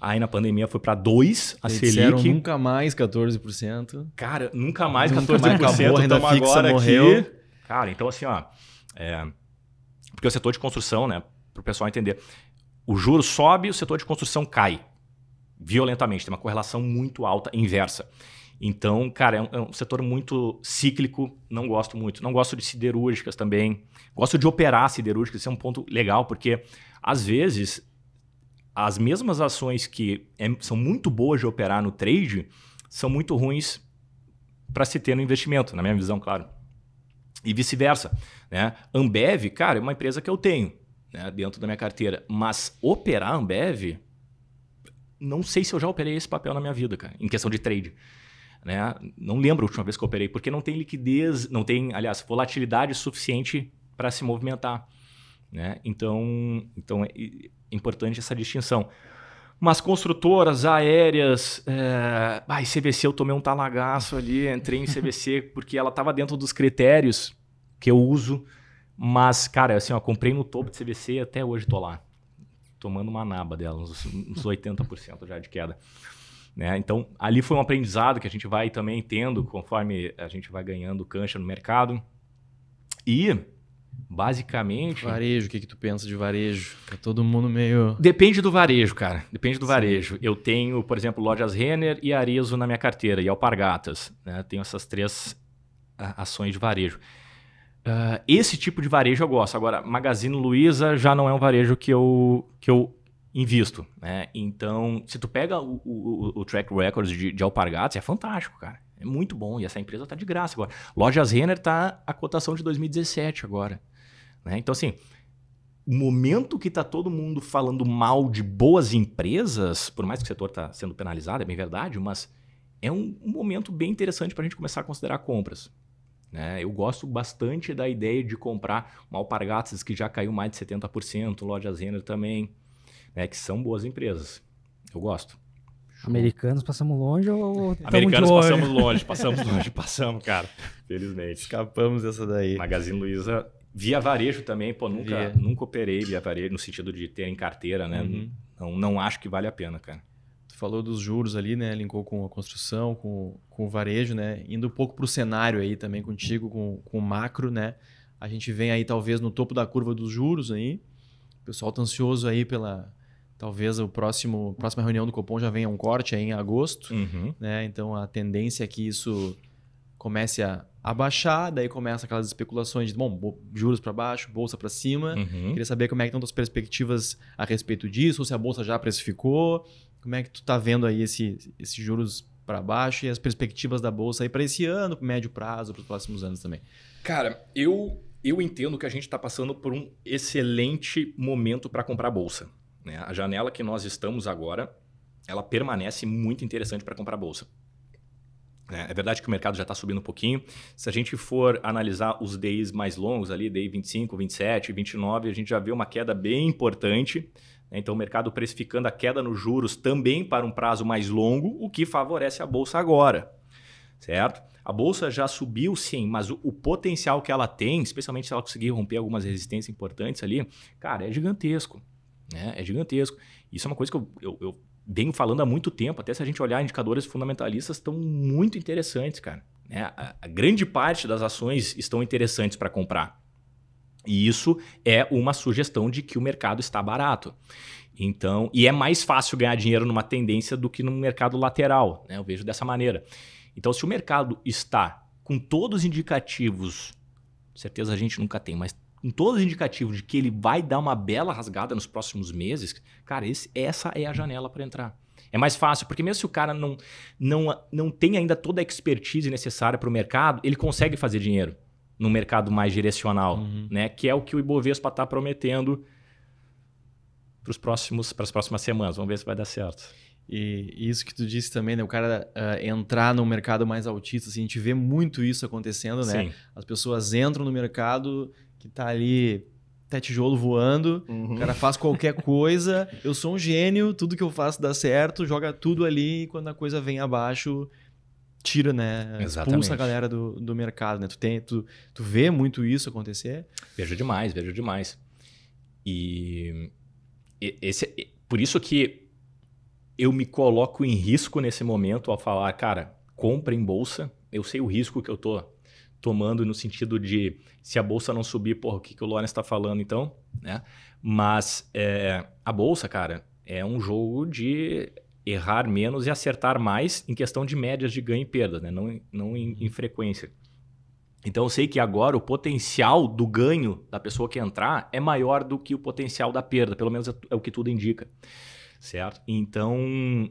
aí na pandemia foi para 2% a Selic. nunca mais 14%. Cara, nunca mais 14%. Nunca mais acabou, renda fixa agora morreu. Aqui. Cara, então assim, ó. É, porque o setor de construção, né, para o pessoal entender, o juro sobe, o setor de construção cai violentamente, tem uma correlação muito alta inversa. Então, cara, é um, é um, setor muito cíclico, não gosto muito. Não gosto de siderúrgicas também. Gosto de operar siderúrgicas, isso é um ponto legal, porque às vezes as mesmas ações que é, são muito boas de operar no trade são muito ruins para se ter no investimento, na minha visão, claro. E vice-versa. Né? Ambev, cara, é uma empresa que eu tenho né, dentro da minha carteira. Mas operar Ambev, não sei se eu já operei esse papel na minha vida, cara, em questão de trade. Né? Não lembro a última vez que eu operei, porque não tem liquidez, não tem, aliás, volatilidade suficiente para se movimentar. Né? Então, então é importante essa distinção. Mas construtoras aéreas, é... ah, CVC eu tomei um talagaço ali, entrei em CVC porque ela estava dentro dos critérios que eu uso, mas, cara, assim, ó, comprei no topo de CVC e até hoje tô lá, tomando uma naba dela, uns, uns 80% já de queda. Né? Então, ali foi um aprendizado que a gente vai também tendo conforme a gente vai ganhando cancha no mercado. E, basicamente... Varejo, o que, que tu pensa de varejo? Tá todo mundo meio... Depende do varejo, cara. Depende do Sim. varejo. Eu tenho, por exemplo, lojas Renner e Arezo na minha carteira, e Alpargatas. Né? Tenho essas três ações de varejo. Uh, esse tipo de varejo eu gosto. Agora, Magazine Luiza já não é um varejo que eu, que eu invisto. Né? Então, se tu pega o, o, o track record de, de Alpargatas, é fantástico, cara. É muito bom. E essa empresa está de graça agora. Lojas Renner está a cotação de 2017 agora. Né? Então, assim, o momento que está todo mundo falando mal de boas empresas, por mais que o setor está sendo penalizado, é bem verdade, mas é um, um momento bem interessante para a gente começar a considerar compras. Né? Eu gosto bastante da ideia de comprar uma Alpargatas que já caiu mais de 70%, Lojas Renner também né, que são boas empresas. Eu gosto. Americanos passamos longe ou Americanos passamos longe, passamos longe, passamos, cara. Felizmente. Escapamos dessa daí. Magazine Luiza via varejo também, pô, nunca, nunca operei via varejo no sentido de ter em carteira, né? Uhum. Não, não acho que vale a pena, cara. Falou dos juros ali, né? Linkou com a construção, com, com o varejo, né? Indo um pouco para o cenário aí também contigo, com, com o macro, né? A gente vem aí talvez no topo da curva dos juros aí. O pessoal tá ansioso aí pela Talvez o próximo próxima reunião do Copom já venha um corte aí em agosto, uhum. né? Então a tendência é que isso comece a, a baixar, daí começa aquelas especulações de bom, juros para baixo, bolsa para cima. Uhum. Queria saber como é que estão as perspectivas a respeito disso, ou se a bolsa já precificou, como é que tu está vendo aí esse, esses juros para baixo e as perspectivas da bolsa aí para esse ano, médio prazo, para os próximos anos também. Cara, eu eu entendo que a gente está passando por um excelente momento para comprar bolsa. Né? A janela que nós estamos agora, ela permanece muito interessante para comprar bolsa. É, é verdade que o mercado já está subindo um pouquinho. Se a gente for analisar os days mais longos ali, day 25, 27, 29, a gente já vê uma queda bem importante. Né? Então, o mercado precificando a queda nos juros também para um prazo mais longo, o que favorece a bolsa agora. Certo? A bolsa já subiu sim, mas o, o, potencial que ela tem, especialmente se ela conseguir romper algumas resistências importantes ali, cara, é gigantesco. Né? É gigantesco. Isso é uma coisa que eu, eu, eu venho falando há muito tempo. Até se a gente olhar indicadores fundamentalistas, estão muito interessantes, cara. Né? A, a grande parte das ações estão interessantes para comprar. E isso é uma sugestão de que o mercado está barato. Então, e é mais fácil ganhar dinheiro numa tendência do que num mercado lateral, né? Eu vejo dessa maneira. Então, se o mercado está com todos os indicativos, certeza a gente nunca tem, mas com todos os indicativos de que ele vai dar uma bela rasgada nos próximos meses, cara, esse, essa é a janela para entrar. É mais fácil, porque mesmo se o cara não, não, não tem ainda toda a expertise necessária para o mercado, ele consegue fazer dinheiro no mercado mais direcional, uhum. né? Que é o que o Ibovespa está prometendo para as próximas semanas. Vamos ver se vai dar certo. E isso que tu disse também, né? O cara uh, entrar no mercado mais autista, assim, a gente vê muito isso acontecendo, né? Sim. As pessoas entram no mercado que tá ali até tijolo voando, uhum. o cara faz qualquer coisa, eu sou um gênio, tudo que eu faço dá certo, joga tudo ali e quando a coisa vem abaixo, tira, né? Exatamente. Expulsa a galera do, do mercado, né? Tu, tem, tu, tu vê muito isso acontecer? Vejo demais, vejo demais. E esse, por isso que eu me coloco em risco nesse momento ao falar, cara, compra em bolsa, eu sei o risco que eu tô tomando no sentido de se a bolsa não subir, porra, o que, que o Lawrence está falando então? Né? Mas é, a bolsa, cara, é um jogo de errar menos e acertar mais em questão de médias de ganho e perda, né? não, não em, em frequência. Então eu sei que agora o potencial do ganho da pessoa que entrar é maior do que o potencial da perda, pelo menos é, é o que tudo indica, certo? Então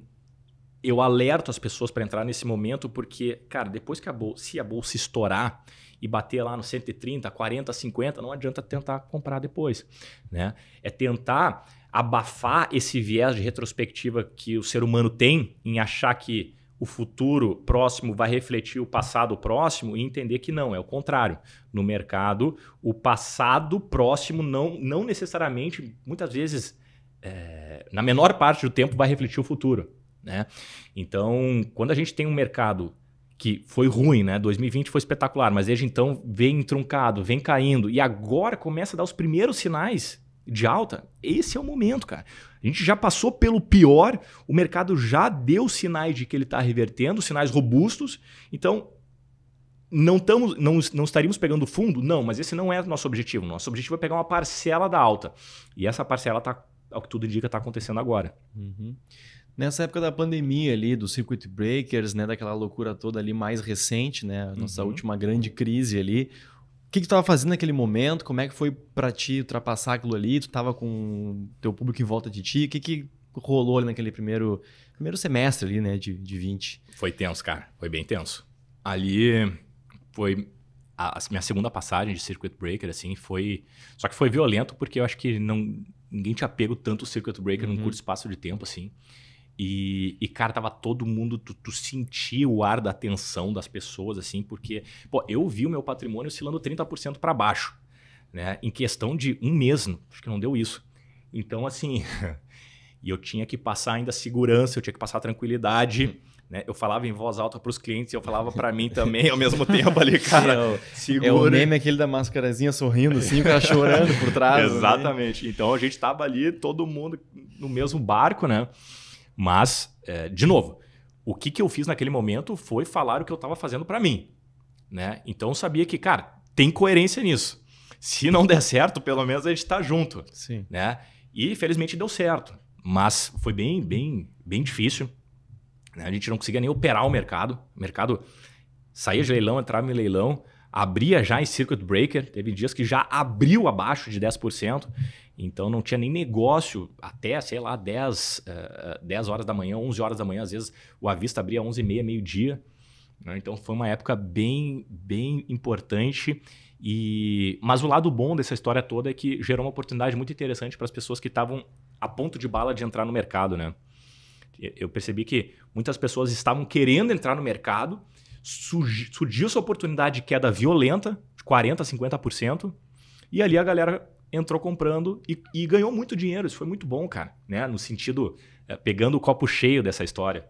eu alerto as pessoas para entrar nesse momento porque, cara, depois que a bolsa, se a bolsa estourar e bater lá no 130, 40, 50, não adianta tentar comprar depois, né? É tentar abafar esse viés de retrospectiva que o ser humano tem em achar que o futuro próximo vai refletir o passado próximo e entender que não, é o contrário. No mercado, o passado próximo não, não necessariamente, muitas vezes, é, na menor parte do tempo, vai refletir o futuro. Né? Então, quando a gente tem um mercado que foi ruim, né? 2020 foi espetacular, mas desde então vem truncado, vem caindo e agora começa a dar os primeiros sinais de alta. Esse é o momento, cara. A gente já passou pelo pior, o mercado já deu sinais de que ele está revertendo, sinais robustos. Então, não, tamo, não, não estaríamos pegando fundo? Não, mas esse não é o nosso objetivo. Nosso objetivo é pegar uma parcela da alta. E essa parcela, tá, ao que tudo indica, está acontecendo agora. Uhum. Nessa época da pandemia ali, do circuit breakers, né, daquela loucura toda ali mais recente, né, nossa uhum. última grande crise ali, o que, que tu estava fazendo naquele momento? Como é que foi para ti ultrapassar aquilo ali? Tu estava com teu público em volta de ti? O que, que rolou ali naquele primeiro, primeiro semestre ali, né, de, de 20? Foi tenso, cara. Foi bem tenso. Ali foi a, a minha segunda passagem de circuit breaker, assim, foi... Só que foi violento porque eu acho que não, ninguém tinha pego tanto o circuit breaker uhum. num curto espaço de tempo, assim. E, e, cara, tava todo mundo, tu, tu sentia o ar da tensão das pessoas, assim, porque, pô, eu vi o meu patrimônio oscilando 30% para baixo, né? Em questão de um mês, acho que não deu isso. Então, assim, e eu tinha que passar ainda segurança, eu tinha que passar tranquilidade. Né? Eu falava em voz alta para os clientes e eu falava para mim também ao mesmo tempo ali, cara. É, segura. é o meme aquele da máscarazinha sorrindo assim, o cara chorando por trás. Né? Exatamente. Né? Então a gente tava ali, todo mundo no mesmo barco, né? Mas, é, de novo, o que, que eu fiz naquele momento foi falar o que eu estava fazendo para mim. Né? Então eu sabia que, cara, tem coerência nisso. Se não der certo, pelo menos a gente está junto. Sim. Né? E felizmente deu certo. Mas foi bem, bem, bem difícil. Né? A gente não conseguia nem operar o mercado. O mercado saía de leilão, entrava em leilão, abria já em circuit breaker. Teve dias que já abriu abaixo de 10%. Então não tinha nem negócio até, sei lá, 10, uh, 10 horas da manhã, 11 horas da manhã. Às vezes o Avista abria 11 e meia, meio-dia. Né? Então foi uma época bem, bem importante. E... Mas o lado bom dessa história toda é que gerou uma oportunidade muito interessante para as pessoas que estavam a ponto de bala de entrar no mercado. Né? Eu percebi que muitas pessoas estavam querendo entrar no mercado, surgiu essa oportunidade de queda violenta, de 40%, 50%, e ali a galera entrou comprando e, e, ganhou muito dinheiro. Isso foi muito bom, cara. Né? No sentido, é, pegando o copo cheio dessa história.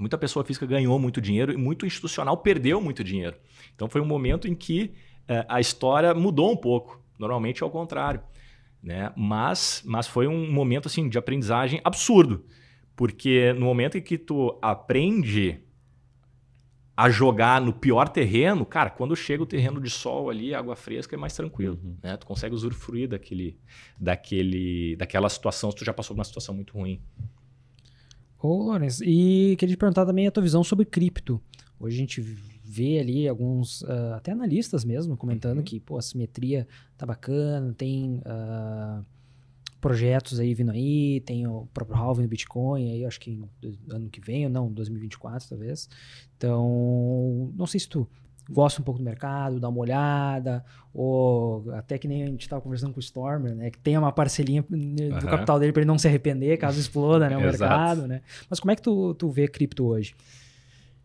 Muita pessoa física ganhou muito dinheiro e muito institucional perdeu muito dinheiro. Então foi um momento em que é, a história mudou um pouco. Normalmente é o contrário. Né? Mas, mas foi um momento assim de aprendizagem absurdo. Porque no momento em que tu aprende a jogar no pior terreno, cara, quando chega o terreno de sol ali, água fresca, é mais tranquilo, uhum. né? Tu consegue usufruir daquele, daquele, daquela situação se tu já passou por uma situação muito ruim. Ô, Lourenço, e queria te perguntar também a tua visão sobre cripto. Hoje a gente vê ali alguns, uh, até analistas mesmo, comentando uhum. que, pô, a simetria tá bacana, tem... Uh, projetos aí vindo aí, tem o próprio halving do Bitcoin aí, acho que ano que vem ou não, 2024 talvez. Então, não sei se tu gosta um pouco do mercado, dá uma olhada, ou até que nem a gente estava conversando com o Stormer, né, que tem uma parcelinha do uhum. capital dele para ele não se arrepender caso exploda né, o mercado, né? Mas como é que tu, tu vê cripto hoje?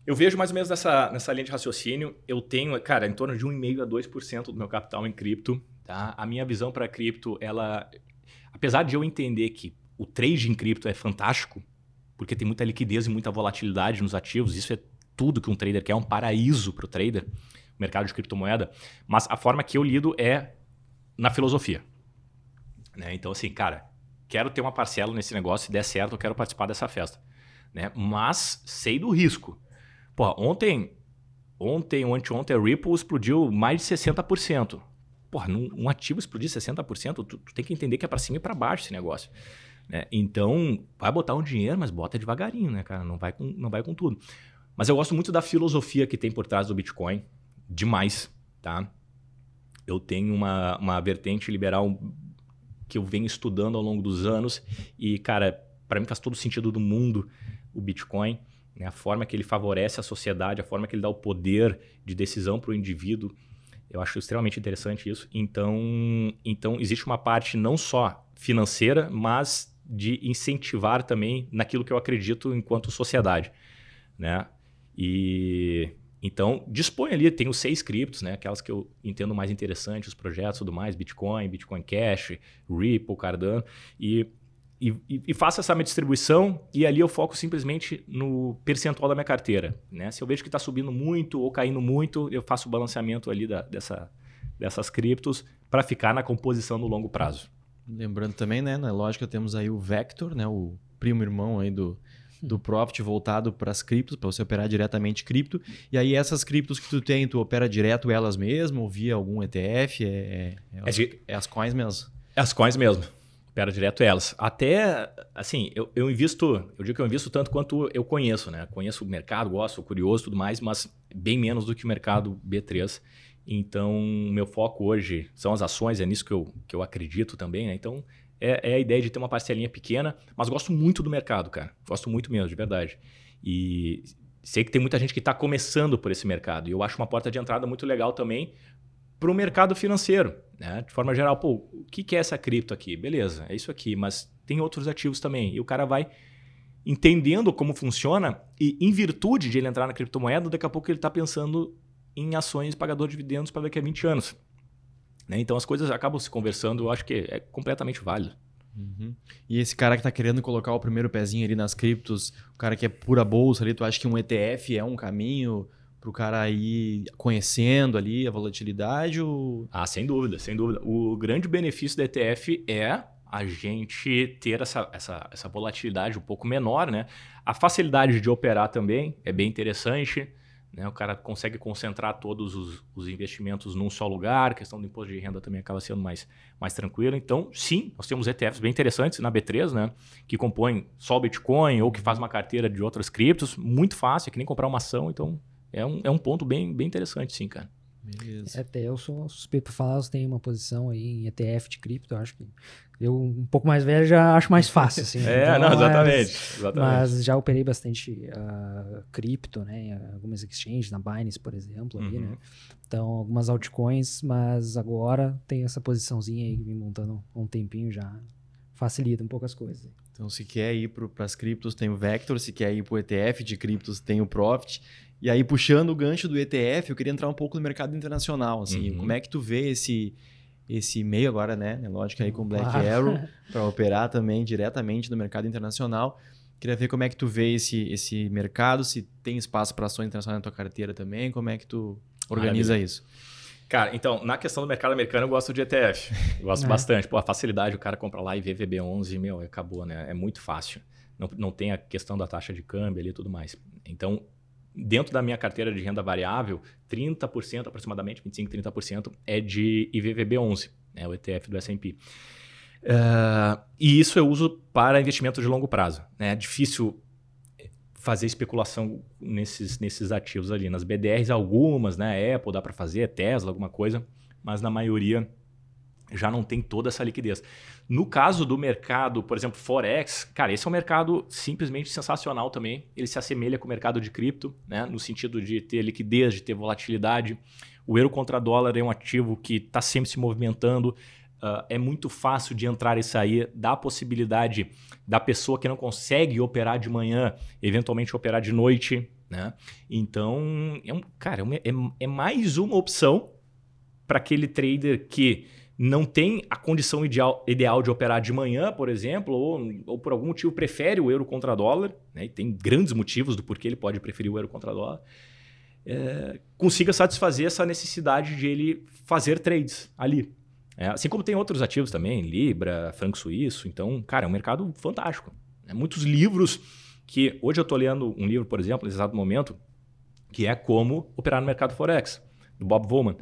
Eu vejo mais ou menos nessa, nessa linha de raciocínio. Eu tenho, cara, em torno de 1,5% a 2% do meu capital em cripto. Tá? A minha visão para cripto, ela Apesar de eu entender que o trade em cripto é fantástico, porque tem muita liquidez e muita volatilidade nos ativos, isso é tudo que um trader quer, é um paraíso para o trader, o mercado de criptomoeda, mas a forma que eu lido é na filosofia. Né? Então, assim, cara, quero ter uma parcela nesse negócio, se der certo, eu quero participar dessa festa. Né? Mas sei do risco. Pô, ontem, ontem ou anteontem, a Ripple explodiu mais de 60% porra, num, um ativo explodir 60%, tu, tu tem que entender que é para cima e para baixo esse negócio. Né? Então, vai botar um dinheiro, mas bota devagarinho, né, cara? Não vai, com, não vai com tudo. Mas eu gosto muito da filosofia que tem por trás do Bitcoin. Demais, tá? Eu tenho uma, uma vertente liberal que eu venho estudando ao longo dos anos e, cara, para mim faz todo sentido do mundo o Bitcoin, né? a forma que ele favorece a sociedade, a forma que ele dá o poder de decisão para o indivíduo. Eu acho extremamente interessante isso. Então, então, existe uma parte não só financeira, mas de incentivar também naquilo que eu acredito enquanto sociedade. Né? E então, dispõe ali, os seis criptos, né? Aquelas que eu entendo mais interessantes, os projetos tudo mais, Bitcoin, Bitcoin Cash, Ripple, Cardano. E, e, e faço essa minha distribuição e ali eu foco simplesmente no percentual da minha carteira. Né? Se eu vejo que está subindo muito ou caindo muito, eu faço o balanceamento ali da, dessa, dessas criptos para ficar na composição no longo prazo. Lembrando também, né, na lógica temos aí o Vector, né, o primo irmão aí do, do Profit voltado para as criptos, para você operar diretamente cripto. E aí essas criptos que tu tem, tu opera direto elas mesmo, ou via algum ETF? É, é, é, as, é as coins mesmo? É as coins mesmo. Opera direto elas. Até, assim, eu, eu invisto, eu digo que eu invisto tanto quanto eu conheço, né? Conheço o mercado, gosto, sou curioso tudo mais, mas bem menos do que o mercado B3. Então, meu foco hoje são as ações, é nisso que eu, que eu acredito também, né? Então, é, é, a ideia de ter uma parcelinha pequena, mas gosto muito do mercado, cara. Gosto muito mesmo, de verdade. E sei que tem muita gente que está começando por esse mercado. E eu acho uma porta de entrada muito legal também para o mercado financeiro. Né? De forma geral, pô, o que é essa cripto aqui? Beleza, é isso aqui, mas tem outros ativos também. E o cara vai entendendo como funciona e, em virtude de ele entrar na criptomoeda, daqui a pouco ele está pensando em ações pagador de dividendos para daqui a 20 anos. Né? Então as coisas acabam se conversando, eu acho que é completamente válido. Uhum. E esse cara que está querendo colocar o primeiro pezinho ali nas criptos, o cara que é pura bolsa ali, tu acha que um ETF é um caminho para o cara ir conhecendo ali a volatilidade? Ou... Ah, sem dúvida, sem dúvida. O grande benefício do ETF é a gente ter essa, essa, essa volatilidade um pouco menor, né? A facilidade de operar também é bem interessante. Né? O cara consegue concentrar todos os, os, investimentos num só lugar, a questão do imposto de renda também acaba sendo mais, mais tranquila. Então, sim, nós temos ETFs bem interessantes na B3, né? que compõem só o Bitcoin ou que faz uma carteira de outras criptos, muito fácil, é que nem comprar uma ação. Então, é um, é um ponto bem, bem interessante, sim, cara. Beleza. É, até eu sou suspeito para falar, você tem uma posição aí em ETF de cripto, eu acho que eu, um pouco mais velho, já acho mais fácil. Assim, é, então, não, exatamente, mas, exatamente. Mas já operei bastante uh, cripto, né? Algumas exchanges, na Binance, por exemplo, ali, né? uhum. Então, algumas altcoins, mas agora tem essa posiçãozinha aí que vem montando há um tempinho já. Facilita um pouco as coisas. Então, se quer ir para as criptos, tem o Vector. Se quer ir para o ETF de criptos, tem o Profit. E aí, puxando o gancho do ETF, eu queria entrar um pouco no mercado internacional. Assim, uhum. Como é que tu vê esse esse e-mail agora, né? Lógico aí com Black Arrow para operar também diretamente no mercado internacional. Queria ver como é que tu vê esse, esse mercado, se tem espaço para ações internacionais na tua carteira também, como é que tu organiza Maravilha. isso? Cara, então, na questão do mercado americano, eu gosto de ETF. Eu gosto é. bastante. Pô, a facilidade, o cara compra lá e vê VB11, meu, acabou, né? É muito fácil. Não, não tem a questão da taxa de câmbio ali e tudo mais. Então, dentro da minha carteira de renda variável, 30% aproximadamente, 25%, 30% é de IVVB11, né, o ETF do S&P. Uh, e isso eu uso para investimento de longo prazo. Né? É difícil fazer especulação nesses, nesses ativos ali. Nas BDRs, algumas, né? Apple dá para fazer, Tesla, alguma coisa, mas na maioria já não tem toda essa liquidez. No caso do mercado, por exemplo, Forex, cara, esse é um mercado simplesmente sensacional também. Ele se assemelha com o mercado de cripto, né? no sentido de ter liquidez, de ter volatilidade. O euro contra dólar é um ativo que está sempre se movimentando. Uh, é muito fácil de entrar e sair, dá a possibilidade da pessoa que não consegue operar de manhã, eventualmente operar de noite. Né? Então, é um, cara, é, é, é mais uma opção para aquele trader que não tem a condição ideal, ideal de operar de manhã, por exemplo, ou, ou por algum motivo prefere o euro contra dólar, né, e tem grandes motivos do porquê ele pode preferir o euro contra dólar, é, consiga satisfazer essa necessidade de ele fazer trades ali. É, assim como tem outros ativos também, Libra, Franco Suíço. Então, cara, é um mercado fantástico. É, muitos livros que... Hoje eu estou lendo um livro, por exemplo, nesse exato momento, que é Como Operar no Mercado Forex, do Bob Woman,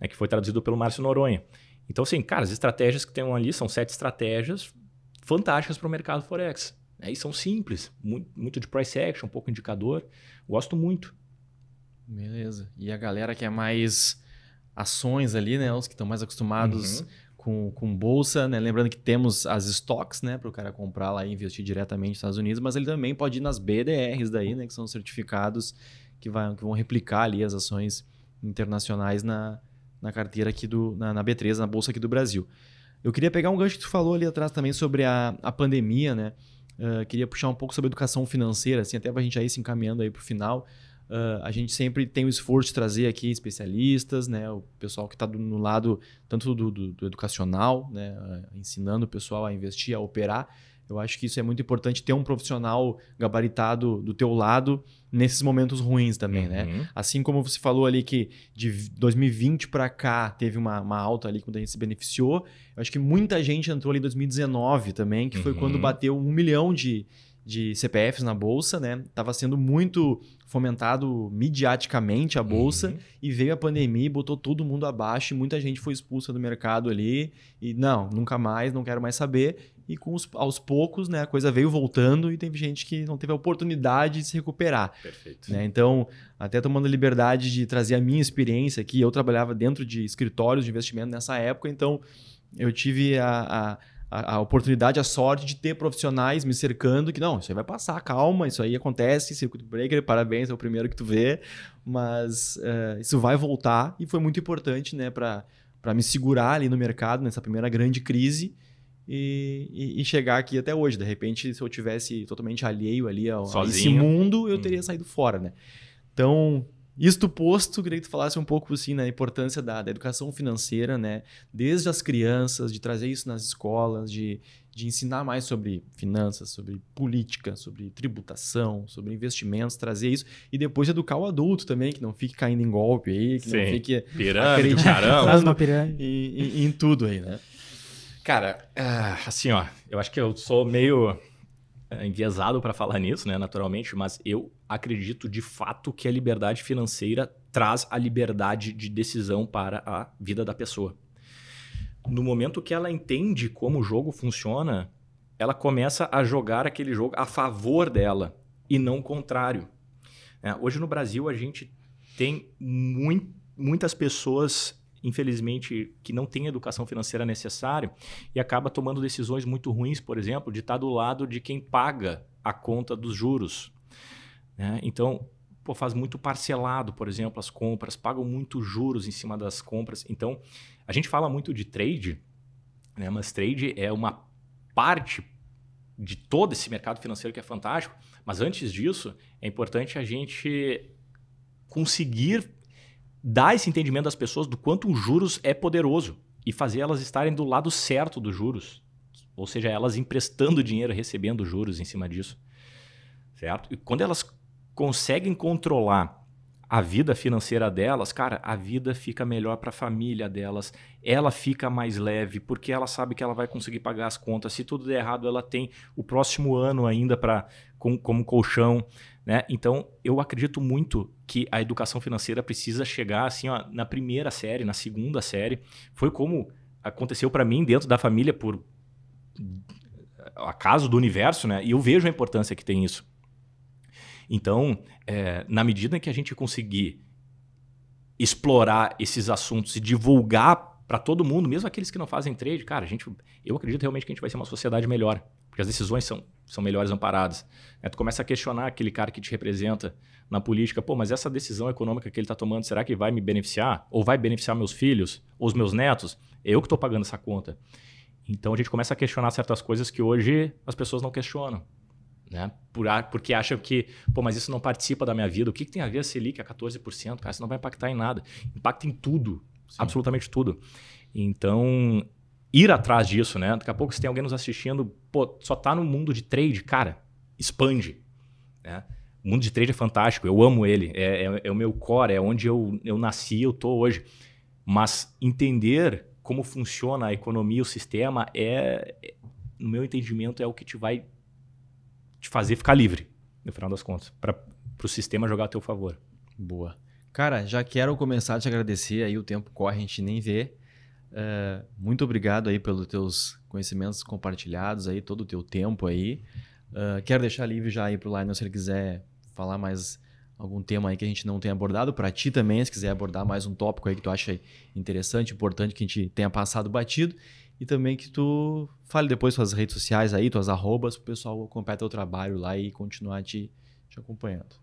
né, que foi traduzido pelo Márcio Noronha. Então, assim, cara, as estratégias que tem ali são sete estratégias fantásticas para o mercado Forex. Né? E são simples, muito, muito de price action, pouco indicador. Gosto muito. Beleza. E a galera que é mais ações ali, né? Os que estão mais acostumados uhum. com, com bolsa, né? Lembrando que temos as stocks, né, para o cara comprar lá e investir diretamente nos Estados Unidos, mas ele também pode ir nas BDRs daí, né, que são certificados que, vai, que vão replicar ali as ações internacionais na, na carteira aqui do na, na B3, na bolsa aqui do Brasil. Eu queria pegar um gancho que tu falou ali atrás também sobre a, a pandemia, né? Uh, queria puxar um pouco sobre educação financeira, assim, até para a gente aí se encaminhando aí para o final. Uh, a gente sempre tem o esforço de trazer aqui especialistas, né, o pessoal que está no lado tanto do, do, do educacional, né, uh, ensinando o pessoal a investir, a operar. Eu acho que isso é muito importante ter um profissional gabaritado do teu lado nesses momentos ruins também, né? uhum. né? Assim como você falou ali que de 2020 para cá teve uma, uma alta ali quando a gente se beneficiou, eu acho que muita gente entrou ali em 2019 também, que foi uhum. quando bateu um milhão de, de CPFs na bolsa, né? Tava sendo muito fomentado midiaticamente a bolsa uhum. e veio a pandemia e botou todo mundo abaixo e muita gente foi expulsa do mercado ali e não, nunca mais, não quero mais saber. E com os, aos poucos, né, a coisa veio voltando e teve gente que não teve a oportunidade de se recuperar. Perfeito. Né? Então, até tomando a liberdade de trazer a minha experiência aqui, eu trabalhava dentro de escritórios de investimento nessa época, então eu tive a, a a, a, oportunidade, a sorte de ter profissionais me cercando que, não, isso aí vai passar, calma, isso aí acontece, circuit breaker, parabéns, é o primeiro que tu vê, mas uh, isso vai voltar e foi muito importante, né, para me segurar ali no mercado, nessa primeira grande crise e, e, e, chegar aqui até hoje. De repente, se eu tivesse totalmente alheio ali ao, a esse mundo, eu teria hum. saído fora, né? Então, isto posto, queria que tu falasse um pouco assim, na importância da, da, educação financeira, né? Desde as crianças, de trazer isso nas escolas, de, de ensinar mais sobre finanças, sobre política, sobre tributação, sobre investimentos, trazer isso. E depois educar o adulto também, que não fique caindo em golpe aí, que Sim. não fique pirâmide, caramba. pirâmide. E, em tudo aí, né? Cara, ah, assim, ó, eu acho que eu sou meio é, enviesado para falar nisso, né, naturalmente, mas eu acredito de fato que a liberdade financeira traz a liberdade de decisão para a vida da pessoa. No momento que ela entende como o jogo funciona, ela começa a jogar aquele jogo a favor dela e não o contrário. É, hoje no Brasil a gente tem muitas pessoas infelizmente, que não tem educação financeira necessária e acaba tomando decisões muito ruins, por exemplo, de estar do lado de quem paga a conta dos juros. Né? Então, pô, faz muito parcelado, por exemplo, as compras, pagam muito juros em cima das compras. Então, a gente fala muito de trade, né? mas trade é uma parte de todo esse mercado financeiro que é fantástico. Mas antes disso, é importante a gente conseguir dar esse entendimento das pessoas do quanto o juros é poderoso e fazer elas estarem do lado certo dos juros. Ou seja, elas emprestando dinheiro, recebendo juros em cima disso. Certo? E quando elas conseguem controlar a vida financeira delas, cara, a vida fica melhor para a família delas, ela fica mais leve, porque ela sabe que ela vai conseguir pagar as contas. Se tudo der errado, ela tem o próximo ano ainda para com, como colchão. Né? Então, eu acredito muito que a educação financeira precisa chegar assim ó, na primeira série, na segunda série. Foi como aconteceu para mim dentro da família por acaso do universo, né? E eu vejo a importância que tem isso. Então, é, na medida que a gente conseguir explorar esses assuntos e divulgar para todo mundo, mesmo aqueles que não fazem trade, cara, a gente, eu acredito realmente que a gente vai ser uma sociedade melhor, porque as decisões são, são melhores amparadas. É, tu começa a questionar aquele cara que te representa na política, pô, mas essa decisão econômica que ele está tomando, será que vai me beneficiar? Ou vai beneficiar meus filhos? Ou os meus netos? Eu que estou pagando essa conta. Então a gente começa a questionar certas coisas que hoje as pessoas não questionam. Né? Por, porque acham que, pô, mas isso não participa da minha vida. O que, que tem a ver a Selic a 14%? Cara, isso não vai impactar em nada. Impacta em tudo, Sim. absolutamente tudo. Então, ir atrás disso, né? Daqui a pouco, se tem alguém nos assistindo, pô, só tá no mundo de trade, cara, expande. Né? O mundo de trade é fantástico, eu amo ele, é, é, é o meu core, é onde eu, eu nasci, eu tô hoje. Mas entender como funciona a economia, o sistema, é, é no meu entendimento, é o que te vai te fazer ficar livre, no final das contas, para o sistema jogar a teu favor. Boa. Cara, já quero começar a te agradecer, aí o tempo corre, a gente nem vê. Uh, muito obrigado aí pelos teus conhecimentos compartilhados aí, todo o teu tempo aí. Uh, quero deixar livre já aí pro Lionel se ele quiser falar mais algum tema aí que a gente não tenha abordado. Para ti também, se quiser abordar mais um tópico aí que tu acha interessante, importante, que a gente tenha passado batido. E também que tu fale depois suas redes sociais aí, tuas arrobas, para o pessoal acompanhar teu trabalho lá e continuar te, te acompanhando.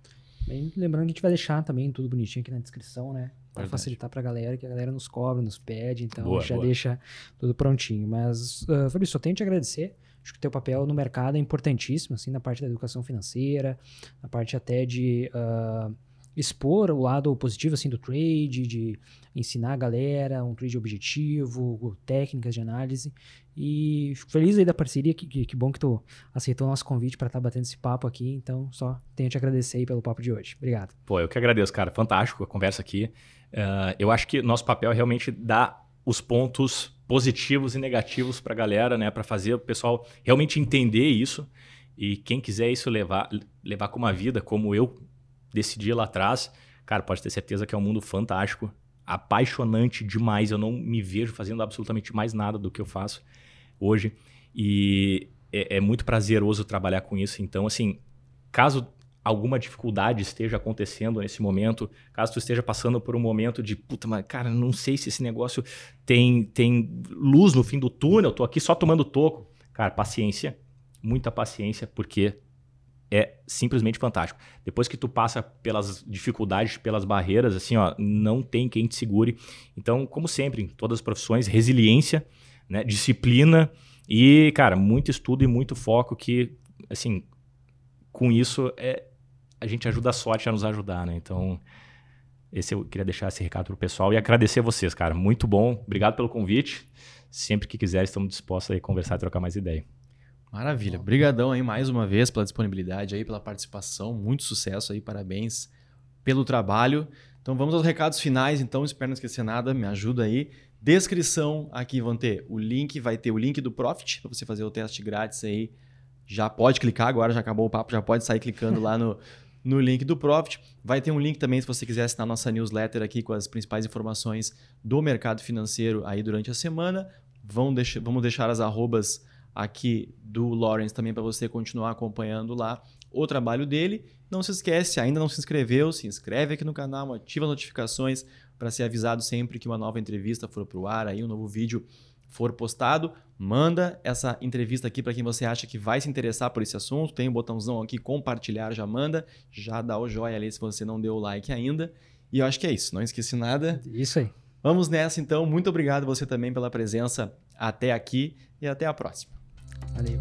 Bem, lembrando que a gente vai deixar também tudo bonitinho aqui na descrição, né? Para facilitar para a galera, que a galera nos cobra, nos pede, então boa, já boa. deixa tudo prontinho. Mas, uh, Fabrício, só tenho que te agradecer. Acho que o teu papel no mercado é importantíssimo, assim, na parte da educação financeira, na parte até de uh, expor o lado positivo, assim, do trade, de ensinar a galera um trade objetivo, técnicas de análise. E fico feliz aí da parceria, que, que, que bom que tu aceitou o nosso convite para estar tá batendo esse papo aqui. Então, só tenho a te agradecer aí pelo papo de hoje. Obrigado. Pô, eu que agradeço, cara. Fantástico a conversa aqui. Uh, eu acho que nosso papel é realmente dar os pontos positivos e negativos para a galera, né? Para fazer o pessoal realmente entender isso. E quem quiser isso levar, levar com uma vida, como eu decidi lá atrás, cara, pode ter certeza que é um mundo fantástico, apaixonante demais. Eu não me vejo fazendo absolutamente mais nada do que eu faço hoje. E é, é muito prazeroso trabalhar com isso. Então, assim, caso alguma dificuldade esteja acontecendo nesse momento, caso tu esteja passando por um momento de, puta, mas cara, não sei se esse negócio tem, tem luz no fim do túnel, tô aqui só tomando toco. Cara, paciência, muita paciência, porque é simplesmente fantástico. Depois que tu passa pelas dificuldades, pelas barreiras, assim, ó, não tem quem te segure. Então, como sempre, em todas as profissões, resiliência, né, disciplina e, cara, muito estudo e muito foco que, assim, com isso é, a gente ajuda a sorte a nos ajudar, né? Então, esse eu queria deixar esse recado pro pessoal e agradecer a vocês, cara. Muito bom. Obrigado pelo convite. Sempre que quiser, estamos dispostos a conversar e trocar mais ideia. Maravilha. Obrigadão aí mais uma vez pela disponibilidade aí, pela participação. Muito sucesso aí, parabéns pelo trabalho. Então vamos aos recados finais, então, espero não esquecer nada, me ajuda aí. Descrição aqui vão ter o link, vai ter o link do Profit para você fazer o teste grátis aí. Já pode clicar agora, já acabou o papo, já pode sair clicando lá no, no link do Profit. Vai ter um link também se você quiser assinar nossa newsletter aqui com as principais informações do mercado financeiro aí durante a semana. Vão deixar, vamos deixar as arrobas aqui do Lawrence também para você continuar acompanhando lá o trabalho dele. Não se esquece, ainda não se inscreveu, se inscreve aqui no canal, ativa as notificações para ser avisado sempre que uma nova entrevista for para o ar, aí um novo vídeo for postado, manda essa entrevista aqui para quem você acha que vai se interessar por esse assunto. Tem o um botãozão aqui compartilhar, já manda, já dá o joinha ali se você não deu o like ainda. E eu acho que é isso, não esqueci nada. Isso aí. Vamos nessa então. Muito obrigado você também pela presença até aqui e até a próxima. Allez.